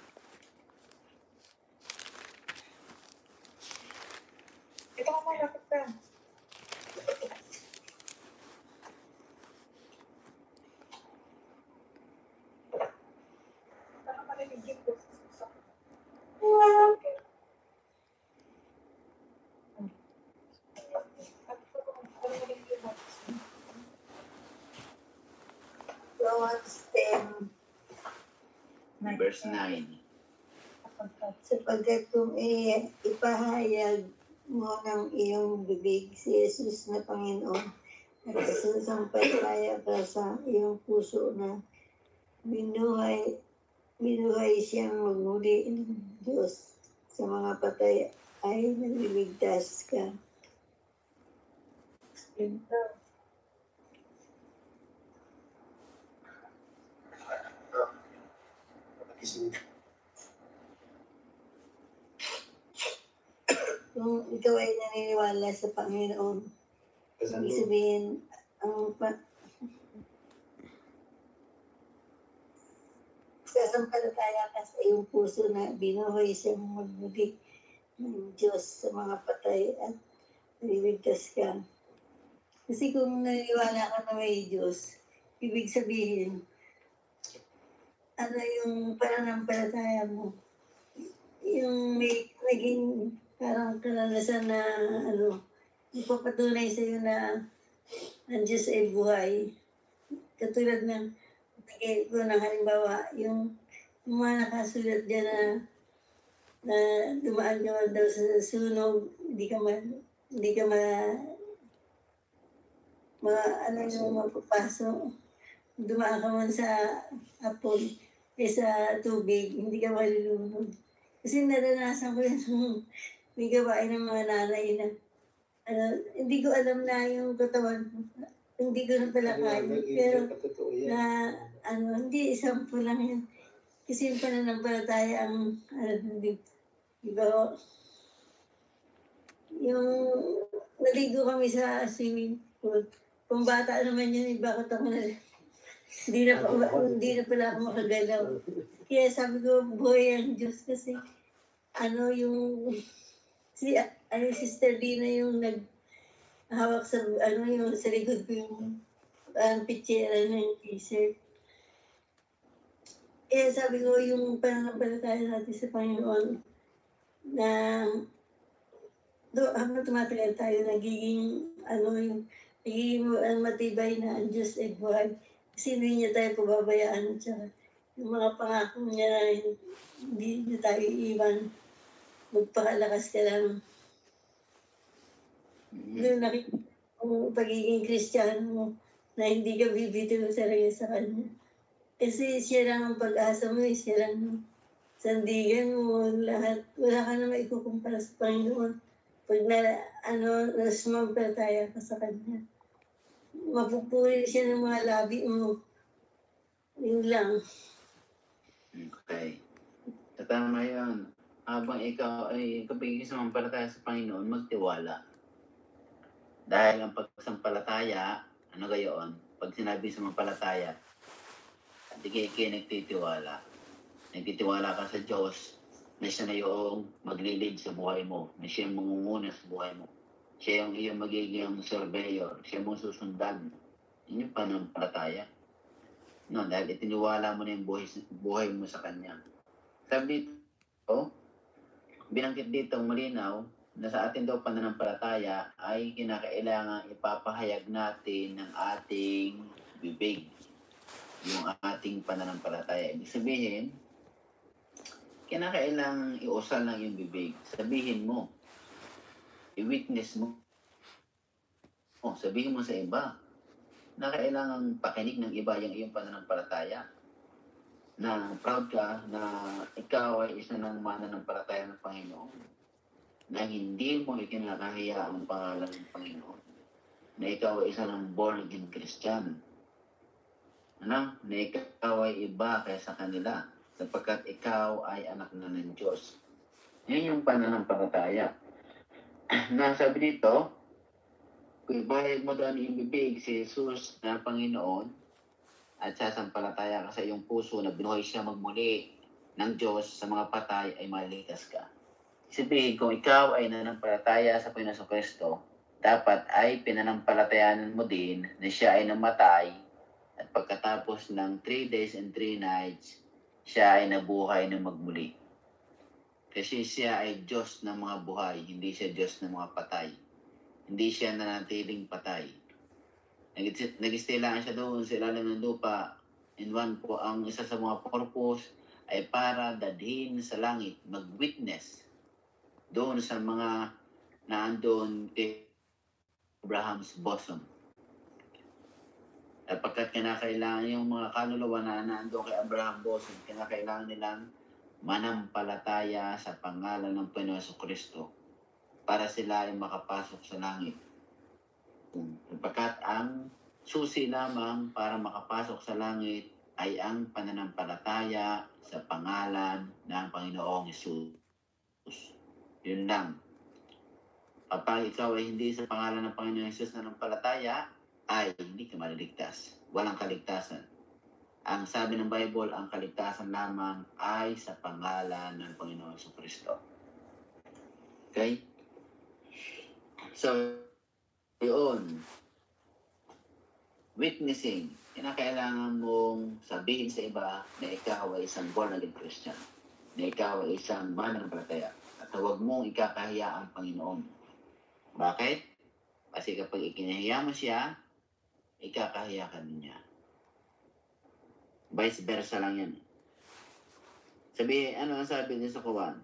Ito ka malapit ka. Para marinig yung boses mo sa- Romans 10, Verse 9. sapagkat kung i- ipahayag mo ng iyong bibig si Jesus na Panginoon at sasampalataya ka sa iyong puso na binuhay, binuhay siyang magmuli ng Diyos sa mga patay ay naliligtas ka. Kung ikaw ay naniniwala sa Panginoon, ibig sabihin, ang pa- sasampalataya ka sa iyong puso na binuhay siyang magmuli ng Diyos sa mga patay at naliligtas ka. Kasi kung naniniwala ka na may Diyos, ibig sabihin, ano yung pananampalataya mo? Yung may naging parang karanasan na ano, ipapatunay sa iyo na ang Diyos ay buhay. Katulad ng bigay ko ng halimbawa, yung, yung mga nakasulat dyan na na dumaan ka man daw sa sunog, hindi ka man, hindi ka ma, ma ano yung mapapasok. Dumaan ka man sa apon, eh sa tubig, hindi ka malulunod. Kasi naranasan ko yun nung may gawain ng mga nanay na ano, hindi ko alam na yung katawan ko. Hindi ko na pala kaya. Pero yan. na ano, hindi isang po lang yun. Kasi yung pananampalataya ang ano, hindi, di ba, yung naligo kami sa swimming pool. Kung bata naman yun, iba ko ako na, hindi na, pa, hindi na pala ako makagalaw. Kaya sabi ko, boy ang Diyos kasi, ano yung, si, ano, Sister Dina yung nag, hawak sa, ano yung, sa likod ko yung, ang pitsera ng t-shirt. Eh, sabi ko, yung pananampalataya natin sa Panginoon, na do, habang tumatagal tayo, nagiging, ano, yung, nagiging matibay na ang Diyos ay buhay. Kasi hindi niya tayo pababayaan. Tsaka, yung mga pangako niya hindi niya tayo iiwan. Magpakalakas ka lang. Mhm. Yung nakikita mo pagiging kristyano mo na hindi ka bibitiw talaga sa kanya. Kasi siya lang ang pag-asa mo, eh, siya lang ang sandigan mo, lahat. Wala ka na maikukumpara sa Panginoon. Pag na, ano, nasumampalataya ka sa kanya. Mapupuri siya ng mga labi mo. Yun lang. Okay. Sa tama yun. Habang ikaw ay kapag sumampalataya sa Panginoon, magtiwala. Dahil ang pagsampalataya, ano gayon? Pag sinabi sumampalataya, hindi kayo kayo nagtitiwala. Nagtitiwala ka sa Diyos na siya na yung maglilid sa buhay mo, na siya mangunguna sa buhay mo. Siya yung iyong magiging surveyor, siya mong susundan. Yun yung panampalataya. No, dahil itiniwala mo na yung buhay, buhay mo sa Kanya. Sabi dito, binanggit dito malinaw na sa atin daw pananampalataya ay kinakailangan ipapahayag natin ng ating bibig yung ating pananampalataya. Ibig sabihin, kinakailangan iusal ng yung bibig. Sabihin mo, i-witness mo, oh, sabihin mo sa iba, na kailangan pakinig ng iba yung iyong pananampalataya. Na proud ka na ikaw ay isa ng mananampalataya ng Panginoon. Na hindi mo ikinakahiya ang pangalan ng Panginoon. Na ikaw ay isa ng born again Christian. Ano? Na ikaw ay iba kaysa kanila sapagkat ikaw ay anak na ng Diyos. Yan yung pananampalataya. Na sabi dito, kung ibayag mo doon yung bibig si Jesus na Panginoon, at sasampalataya ka sa iyong puso na binuhay siya magmuli ng Diyos sa mga patay ay maliligtas ka. Sabihin, kung ikaw ay nanampalataya sa Panginoon Kristo, dapat ay pinanampalatayanan mo din na siya ay namatay at pagkatapos ng 3 days and 3 nights, siya ay nabuhay na magmuli. Kasi siya ay Diyos ng mga buhay, hindi siya Diyos ng mga patay. Hindi siya nanatiling patay. Nag- Nag-stay lang siya doon sa ilalim ng lupa. And one po, ang isa sa mga purpose ay para dadhin sa langit, mag-witness doon sa mga naandun kay Abraham's bosom. At pagkat kinakailangan yung mga kaluluwa na naandun kay Abraham bosom, kinakailangan nilang manampalataya sa pangalan ng Panginoon Kristo para sila ay makapasok sa langit. Pagkat ang susi lamang para makapasok sa langit ay ang pananampalataya sa pangalan ng Panginoong Yesus. Yun lang. Kapag ikaw ay hindi sa pangalan ng Panginoong Yesus na nampalataya, ay hindi ka maliligtas. Walang kaligtasan. Ang sabi ng Bible, ang kaligtasan lamang ay sa pangalan ng Panginoong Yesus Kristo. Okay? So, yun. Witnessing. Kinakailangan mong sabihin sa iba na ikaw ay isang born again Christian. Na ikaw ay isang mananampalataya. At huwag mong ikakahiya ang Panginoon. Bakit? Kasi kapag ikinahiya mo siya, ikakahiya ka niya. Vice versa lang yan. Sabi, ano ang sabi niya sa Kuwan?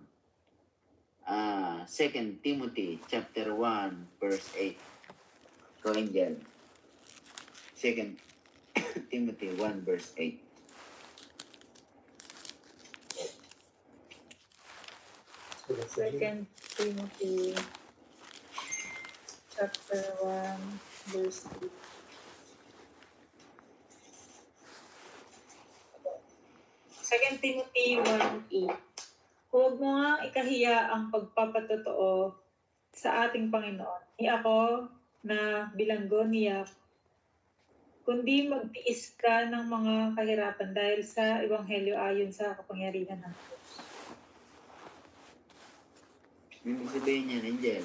Ah, 2 Timothy chapter 1 verse 8. Go Angel. 2 Timothy 1 verse 8. Second Timothy chapter 1 verse 8. Second Timothy 1.8 Huwag mo nga ikahiya ang pagpapatotoo sa ating Panginoon. Ni ako na bilanggo niya, kundi magtiis ka ng mga kahirapan dahil sa Ebanghelyo ayon sa kapangyarihan ng Diyos. Yung sabihin niya, Angel.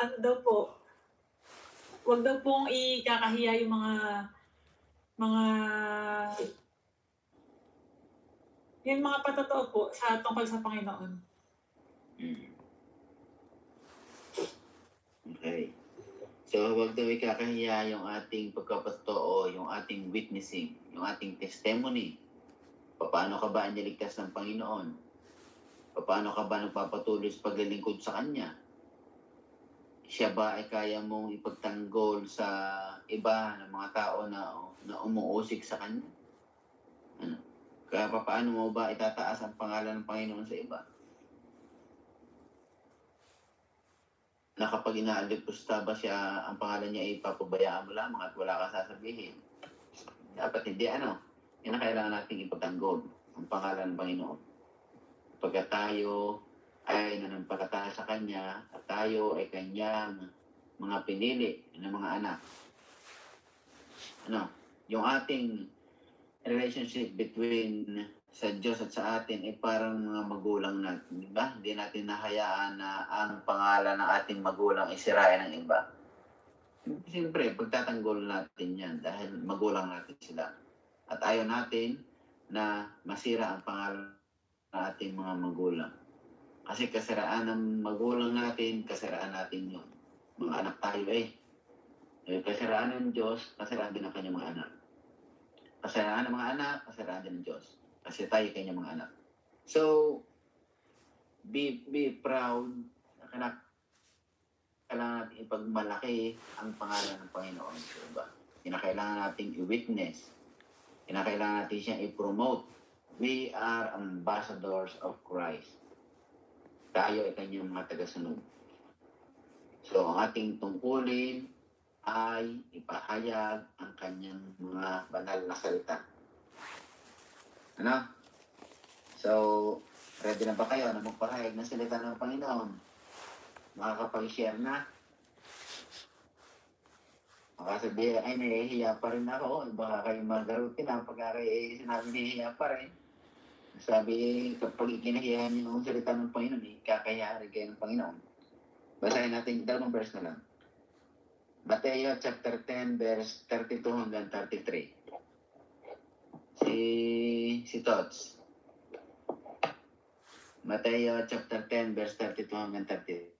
ano daw po, wag daw pong ikakahiya yung mga mga yung mga patotoo po sa tungkol sa Panginoon. Mm. Okay. So, huwag daw ikakahiya yung ating pagkapatoo, yung ating witnessing, yung ating testimony. Paano ka ba niligtas ng Panginoon? Paano ka ba nagpapatuloy sa paglilingkod sa Kanya? Siya ba ay kaya mong ipagtanggol sa iba ng mga tao na, na umuusik sa Kanya? Ano? Kaya pa, paano mo ba itataas ang pangalan ng Panginoon sa iba? na kapag inaalipusta ba siya, ang pangalan niya ay papabayaan mo lamang at wala ka sasabihin. Dapat hindi ano, yan ang kailangan nating ipagtanggol, ang pangalan ng Panginoon. Pagka tayo ay nanampalataya sa Kanya at tayo ay Kanyang mga pinili ng mga anak. Ano, yung ating relationship between sa Diyos at sa atin ay parang mga magulang natin, di ba? Hindi natin nahayaan na ang pangalan ng ating magulang ay sirain ng iba. Siyempre, pagtatanggol natin yan dahil magulang natin sila. At ayaw natin na masira ang pangalan ng ating mga magulang. Kasi kasiraan ng magulang natin, kasiraan natin yun. Mga anak tayo eh. Eh, kasiraan ng Diyos, kasiraan din ng kanyang mga anak. Kasiraan ng mga anak, kasiraan din ng Diyos kasi tayo kanya mga anak. So, be, be proud. Kailangan, kailangan natin ipagmalaki ang pangalan ng Panginoon. Diba? Kinakailangan natin i-witness. Kinakailangan natin siyang i-promote. We are ambassadors of Christ. Tayo ay kanyang mga tagasunod. So, ang ating tungkulin ay ipahayag ang kanyang mga banal na salita. Ano? So, ready na ba kayo na magpahayag ng salita ng Panginoon? Makakapag-share na? Baka sabihin, ay, nahihiya pa rin ako. Baka kayo magarutin na pagka kayo sinabi nahihiya pa rin. Sabi, kapag ikinahiyahan niyo ang salita ng Panginoon, eh, kakahiya rin kayo ng Panginoon. Basahin natin dalawang verse na lang. Mateo chapter 10 verse 32 hanggang 33. Si si Tots. Mateo chapter 10 verse 32 hanggang 33.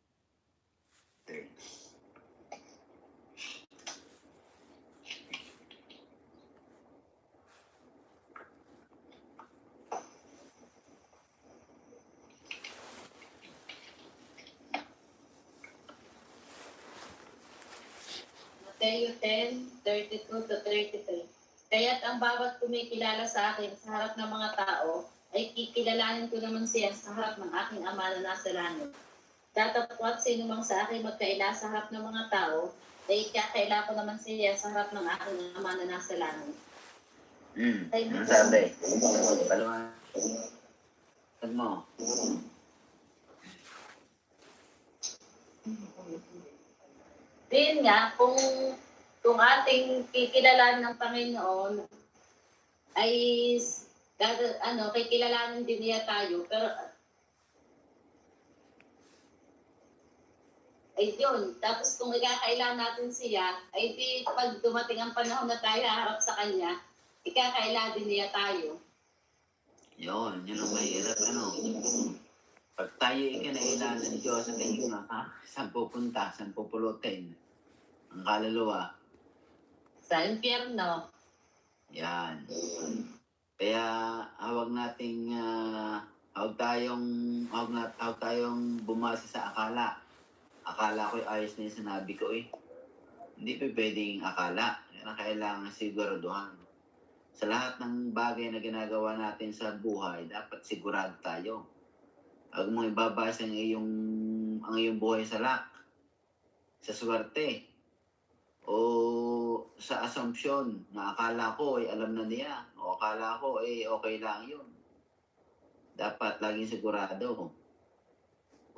Mateo 10, 32 to 33. Kaya't ang bawat kumikilala sa akin sa harap ng mga tao, ay kikilalanin ko naman siya sa harap ng aking ama na nasa langit. Datapwat sino mang sa akin magkaila sa harap ng mga tao, ay kakaila ko naman siya sa harap ng aking ama na nasa langit. Hmm. Ay, Ano sabi? Palawan. mo. Din nga, kung, kung ating kikilalanin ng Panginoon, ay ano, kikilalanin din niya tayo. Pero, ay yun. Tapos kung ikakailan natin siya, ay di pag dumating ang panahon na tayo haharap sa Kanya, ikakailan din niya tayo. Yun, yun ang mahirap. Ano? Pag tayo ikinailan ng Diyos tingin nga, ha? Saan pupunta? Saan pupulutin? Ang kaluluwa. Sa impyerno, Yan. Kaya hawag nating ah, hawag tayong hawag, na, hawag tayong bumasa sa akala. Akala ko ayos na yung sinabi ko eh. Hindi pa pwedeng akala. Yan ang kailangan siguraduhan. Sa lahat ng bagay na ginagawa natin sa buhay, dapat sigurado tayo. Huwag mo ibabasa ang iyong, ang iyong buhay sa luck, sa swerte, sa assumption na akala ko ay alam na niya o akala ko ay okay lang yun. Dapat laging sigurado. Kung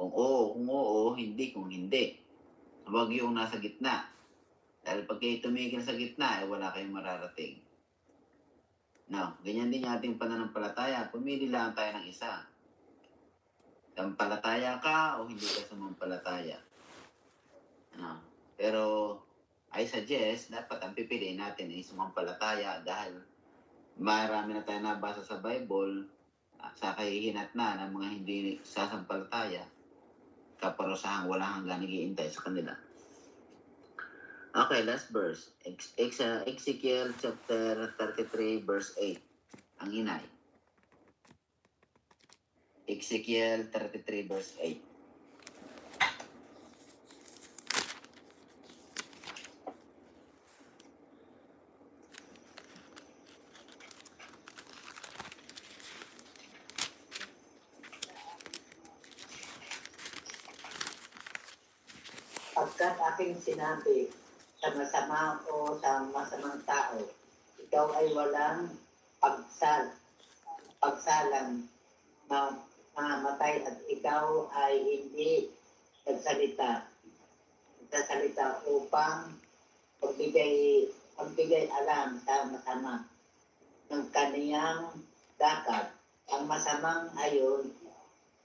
oo, kung oo, hindi, kung hindi. Huwag yung nasa gitna. Dahil pag kayo tumigil sa gitna, eh, wala kayong mararating. No, ganyan din yung ating pananampalataya. Pumili lang tayo ng isa. Sampalataya ka o hindi ka sumampalataya. Ano? Pero I suggest, dapat ang pipiliin natin ay sumampalataya dahil marami na tayo nabasa sa Bible ah, sa kahihinat na ng mga hindi sasampalataya kaparosahang wala hanggang nagiintay sa kanila. Okay, last verse. Ex- Ezekiel chapter 33 verse 8. Ang inay. Ezekiel 33 verse 8. Pagkat aking sinabi sa masama o sa masamang tao, ikaw ay walang pagsal, pagsalang na mamatay at ikaw ay hindi nagsalita. Nagsasalita upang pagbigay, pagbigay alam sa masama ng kaniyang dakat. Ang masamang ayon,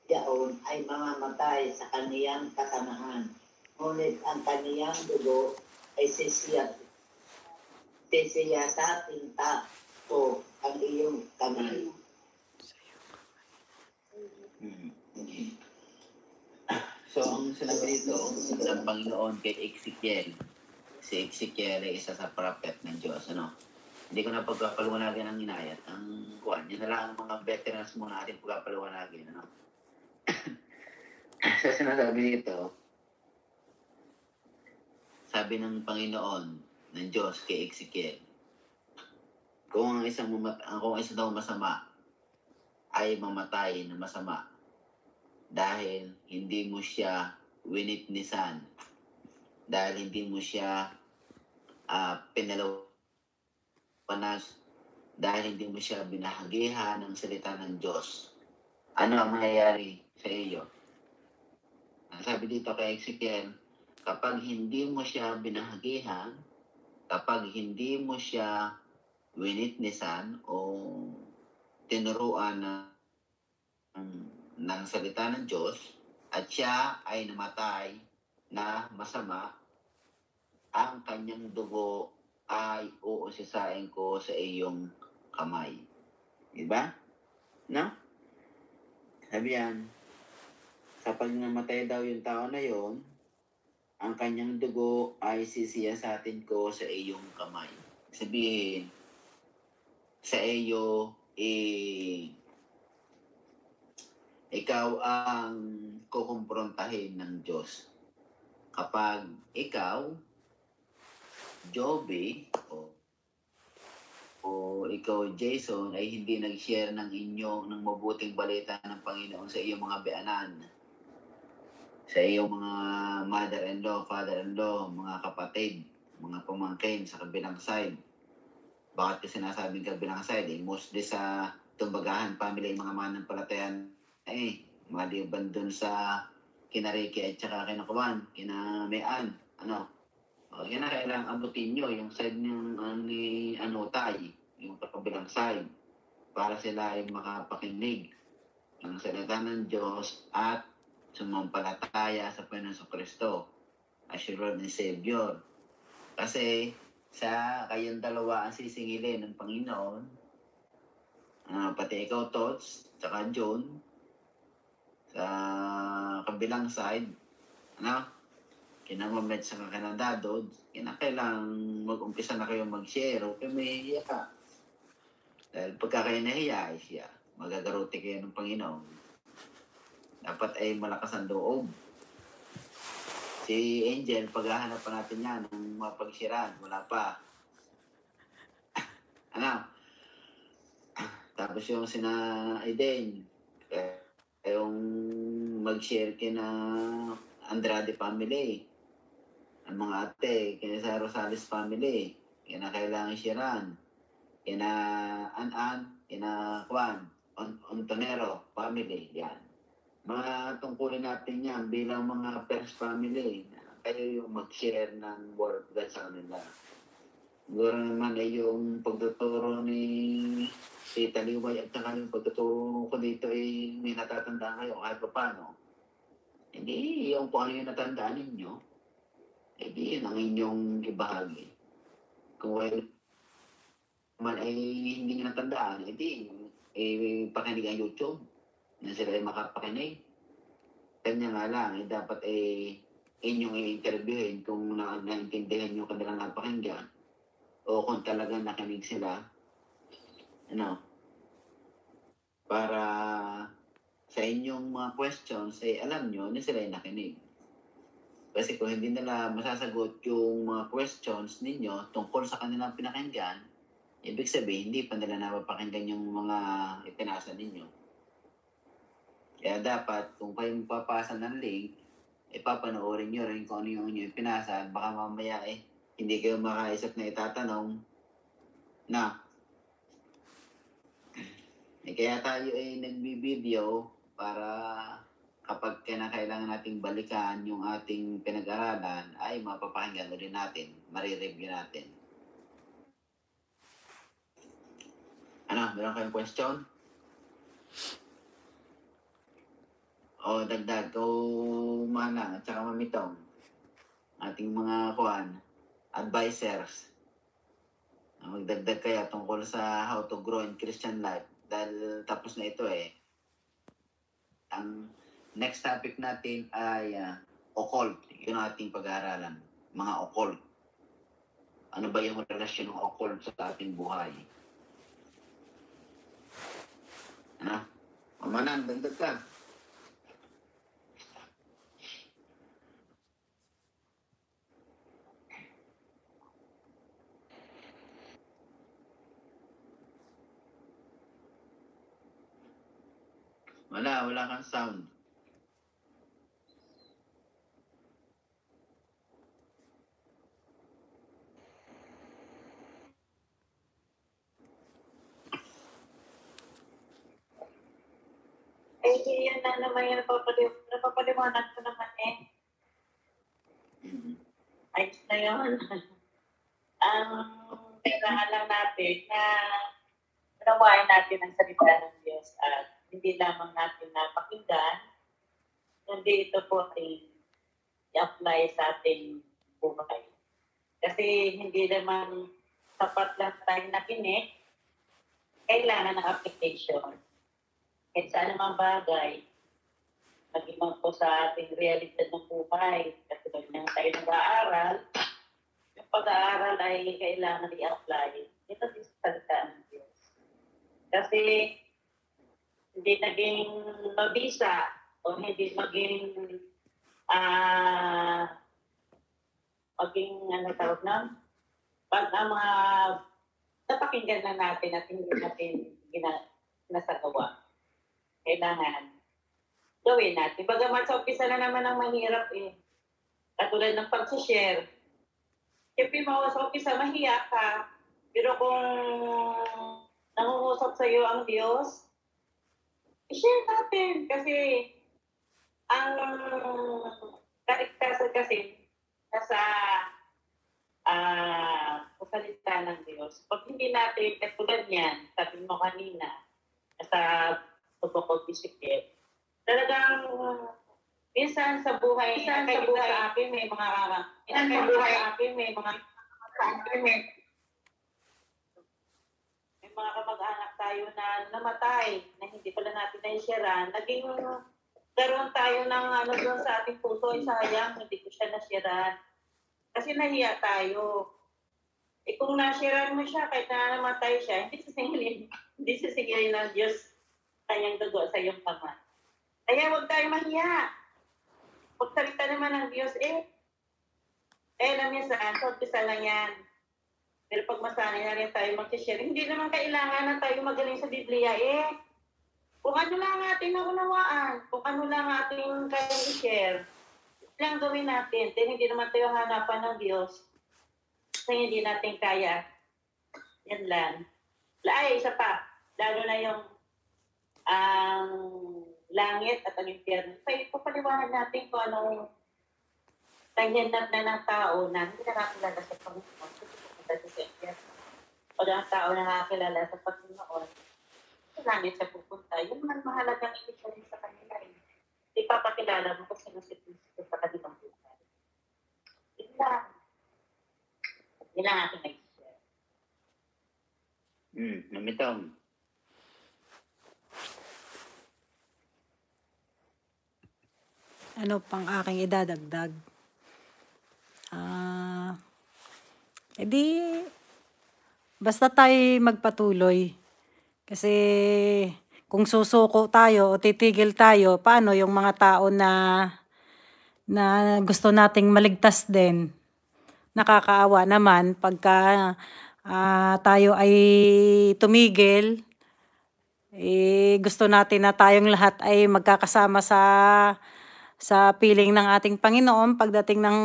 yaon ay mamamatay sa kaniyang kasamaan ngunit ang kaniyang dugo ay sisiyat. Sisiya sa tinta ko ang iyong kamay. Hmm. So, ang sinabi dito ng Panginoon kay Ezekiel, si Ezekiel ay isa sa prophet ng Diyos, ano? Hindi ko na pagpapaliwanagin ang inayat. Ang kuwan, yun na lang ang mga veterans muna natin pagpapaliwanagin, ano? so, sinasabi dito, sabi ng Panginoon ng Diyos kay Ezekiel, kung ang isang kung ang isa daw masama ay mamatay na masama dahil hindi mo siya winitnessan dahil hindi mo siya uh, pinalawanas dahil hindi mo siya binahagihan ng salita ng Diyos. Ano ang mangyayari sa iyo? Ang Sabi dito kay Ezekiel, kapag hindi mo siya binahagihan kapag hindi mo siya winitnessan o tinuruan na ng salita ng Diyos at siya ay namatay na masama, ang kanyang dugo ay uusisain ko sa iyong kamay. Diba? No? Sabi yan, kapag namatay daw yung tao na yon, ang kanyang dugo ay sisiyasatin ko sa iyong kamay. Sabihin, sa iyo, eh, ikaw ang kukumprontahin ng Diyos. Kapag ikaw, Joby, o, o ikaw, Jason, ay hindi nag-share ng inyo ng mabuting balita ng Panginoon sa iyong mga beanan, sa iyong mga mother-in-law, father-in-law, mga kapatid, mga pamangkin sa kabilang side. Bakit ko sinasabing kabilang side? Eh, mostly sa tumbagahan family, mga manampalatayan, eh, maliban dun sa kinariki at saka kinakuan, kinamean, ano, o, yan na kailangan abutin nyo, yung side ng uh, ni ano, tay, yung kabilang side, para sila ay makapakinig ng salita ng Diyos at sumampalataya sa Panginoon Kristo as your Lord and Savior. Kasi sa kayong dalawa ang sisingilin ng Panginoon, ah, pati ikaw, Tots, tsaka John, sa kabilang side, ano, kinamamed sa kakanadado, kinakailangan mag-umpisa na kayo mag-share o kayo mahihiya ka. Dahil pagka kayo nahiya, ay siya, magagaruti kayo ng Panginoon. Dapat ay malakas ang loob. Si Angel, paghahanap pa natin yan ng mapagsiran, wala pa. ano? Tapos yung sina eh, yung mag-share kina Andrade family, ang mga ate, kina sa Rosales family, kina kailangan sharean, kina An-An, kina Juan, On Ontonero family, yan. Mga tungkulin natin yan bilang mga first family, kayo yung mag-share ng of God sa kanila. Siguro naman ay yung pagtuturo ni Tita Liway at saka yung pagtuturo ko dito ay may natatandaan kayo kahit pa paano. Hindi yung kung ano yung natandaan ninyo, hindi yun ang inyong ibahagi. Kung well, man ay hindi nyo natandaan, hindi, eh, pakinig ang YouTube na sila ay makapakinig. Kanya nga lang, eh, dapat eh, inyong i-interviewin kung na naintindihan nyo kanilang napakinggan o kung talagang nakinig sila, ano, para sa inyong mga questions, eh, alam nyo na sila ay nakinig. Kasi kung hindi nila masasagot yung mga questions ninyo tungkol sa kanilang pinakinggan, ibig sabihin, hindi pa nila napapakinggan yung mga ipinasa ninyo. Kaya dapat, kung kayo magpapasa ng link, ipapanoorin nyo rin kung ano yung inyo ipinasa. Baka mamaya eh, hindi kayo makaisip na itatanong na eh, kaya tayo ay nagbibideo para kapag kinakailangan nating balikan yung ating pinag-aralan ay mapapakinggan ulit natin, marireview natin. Ano, meron kayong question? O dagdag, o mana, at saka mamitong, ating mga kuan, advisors, na magdagdag kaya tungkol sa how to grow in Christian life. Dahil tapos na ito eh. Ang next topic natin ay uh, occult. Yun ang ating pag-aaralan. Mga occult. Ano ba yung relasyon ng occult sa ating buhay? Ano? Mamanan, dagdag ka. Wala, wala kang sound. Eh, yun na naman yung napapaliw- napapaliwanag ko naman eh. Ayos na yun. ang kailangan lang natin na unawain natin ang salita ng Diyos at hindi lamang natin napakinggan, kundi ito po ay i-apply sa ating buhay. Kasi hindi naman sapat lang tayo nakinig, kailangan ng application. Kahit sa anumang bagay, maging po sa ating realidad ng buhay, katulad ng tayo nag-aaral, yung pag-aaral ay kailangan i-apply. Ito din sa salita ng Diyos. Kasi hindi naging mabisa o hindi maging ah maging ano tawag na pag ang mga napakinggan na natin at hindi natin gina, nasagawa. Kailangan gawin natin. Bagaman sa umpisa na naman ang mahirap eh. Katulad ng pag-share. Siyempre, mga sa umpisa, mahiya ka. Pero kung nangungusap sa iyo ang Diyos, i-share natin. Kasi ang kaligtasan kasi nasa ah sa salita ng Diyos. Pag hindi natin katulad niyan, sabi mo kanina, sa pagkakot bisiklet, talagang minsan sa buhay, minsan sa buhay sa akin may mga minsan sa buhay akin may mga sa akin may mga kamag-anak tayo na namatay na hindi pala natin na-sharean. Naging karoon tayo ng ano doon sa ating puso, ay sayang, hindi ko siya na-sharean. Kasi nahiya tayo. Eh kung na-sharean mo siya, kahit na namatay siya, hindi sisingilin, hindi sisingilin ng Diyos kanyang gagawa sa iyong kamay. Kaya huwag tayo mahiya. Pagsalita naman ng Diyos, eh, eh, alam niya saan, sa umpisa lang yan. Pero pag masanay na rin tayo mag-share, hindi naman kailangan na tayo magaling sa Biblia, eh. Kung ano lang ating naunawaan, kung ano lang ating kayang i-share, lang gawin natin. Dahil hindi naman tayo hanapan ng Diyos. Kasi hindi natin kaya. Yan lang. Ay, isa pa. Lalo na yung ang langit at ang impyerno. So, ipapaliwanag natin kung anong tanyanap na ng tao na hindi na nakakilala sa Panginoon. Sa impyerno. O ng tao na nakakilala sa Panginoon. Sa langit siya pupunta. Yun man mahalagang ibig sa kanila. Eh. Ipapakilala mo kung sino si Kristo sa kanilang buhay. Yun lang. Yun lang aking nag-share. Hmm, mamitong. ano pang aking idadagdag. Ah, edi, basta tayo magpatuloy. Kasi, kung susuko tayo o titigil tayo, paano yung mga tao na, na gusto nating maligtas din? Nakakaawa naman pagka ah, tayo ay tumigil, eh, gusto natin na tayong lahat ay magkakasama sa sa piling ng ating Panginoon pagdating ng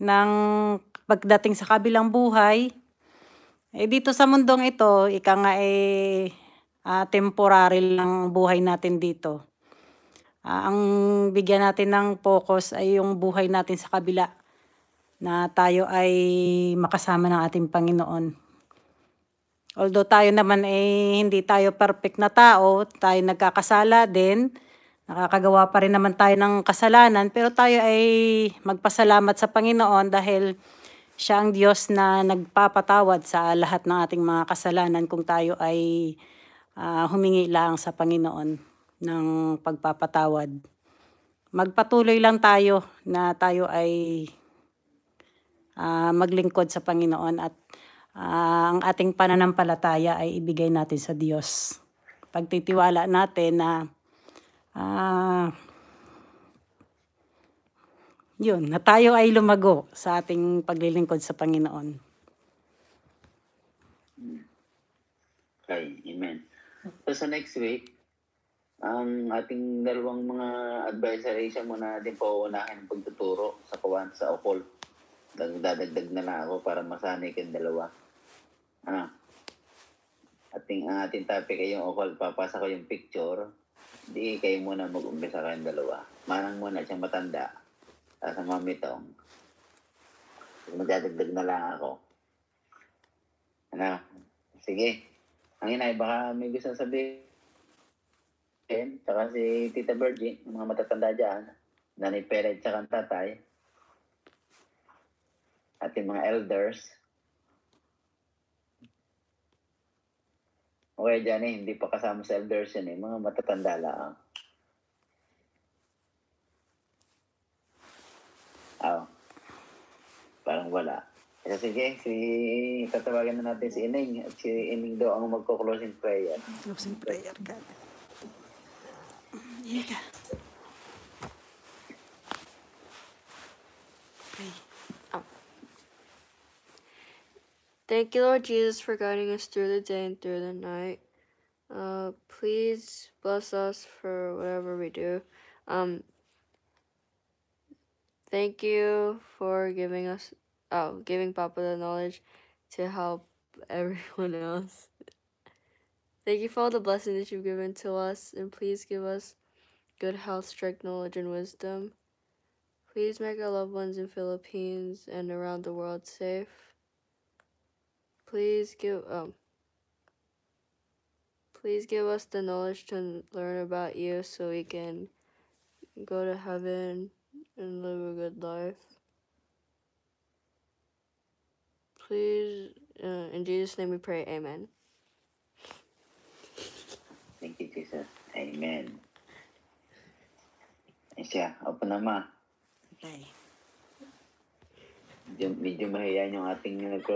ng pagdating sa kabilang buhay. Eh dito sa mundong ito, ika nga eh ah, temporary lang buhay natin dito. Ah, ang bigyan natin ng focus ay yung buhay natin sa kabila na tayo ay makasama ng ating Panginoon. Although tayo naman eh hindi tayo perfect na tao, tayo nagkakasala din, nakakagawa pa rin naman tayo ng kasalanan, pero tayo ay magpasalamat sa Panginoon dahil siya ang Diyos na nagpapatawad sa lahat ng ating mga kasalanan kung tayo ay ah, humingi lang sa Panginoon ng pagpapatawad. Magpatuloy lang tayo na tayo ay ah, maglingkod sa Panginoon at ah, ang ating pananampalataya ay ibigay natin sa Diyos. Pagtitiwala natin na ah, yun, na tayo ay lumago sa ating paglilingkod sa Panginoon. Okay, amen. So sa next week, ang ating dalawang mga advisory siya muna natin pauunahin ang pagtuturo sa kawan sa okol. Dadagdag na lang ako para masanay kayong dalawa. Ano? Ating, ang ating topic ay yung okol. Papasa ko yung picture. Di kayo muna mag-umpisa kayong dalawa. Manang muna siyang matanda. Tapos ang mamitong. Magdadagdag na lang ako. Ano? Sige. Ang inay, baka may gusto sabihin. Tsaka si Tita Virgie, yung mga matatanda dyan. Nanay Pere, tsaka tatay. At yung mga elders. Okay, dyan eh, hindi pa kasama sa elders yun eh. Mga matatanda lang. Ah, parang wala. Kaya sige, si tatawagan na natin si Ining. At si Ining daw ang magko-closing prayer. Closing prayer ka. Ika. Thank you, Lord Jesus, for guiding us through the day and through the night. Uh, please bless us for whatever we do. Um, thank you for giving us, oh, giving Papa the knowledge to help everyone else. Thank you for all the blessings that you've given to us, and please give us good health, strength, knowledge, and wisdom. Please make our loved ones in Philippines and around the world safe. Please give um please give us the knowledge to learn about you so we can go to heaven and live a good life. Please, uh, in Jesus' name we pray, amen. Thank you, Jesus. Amen. Ay siya, opo na ma. Okay. Medyo, medyo mahihayin yung ating nag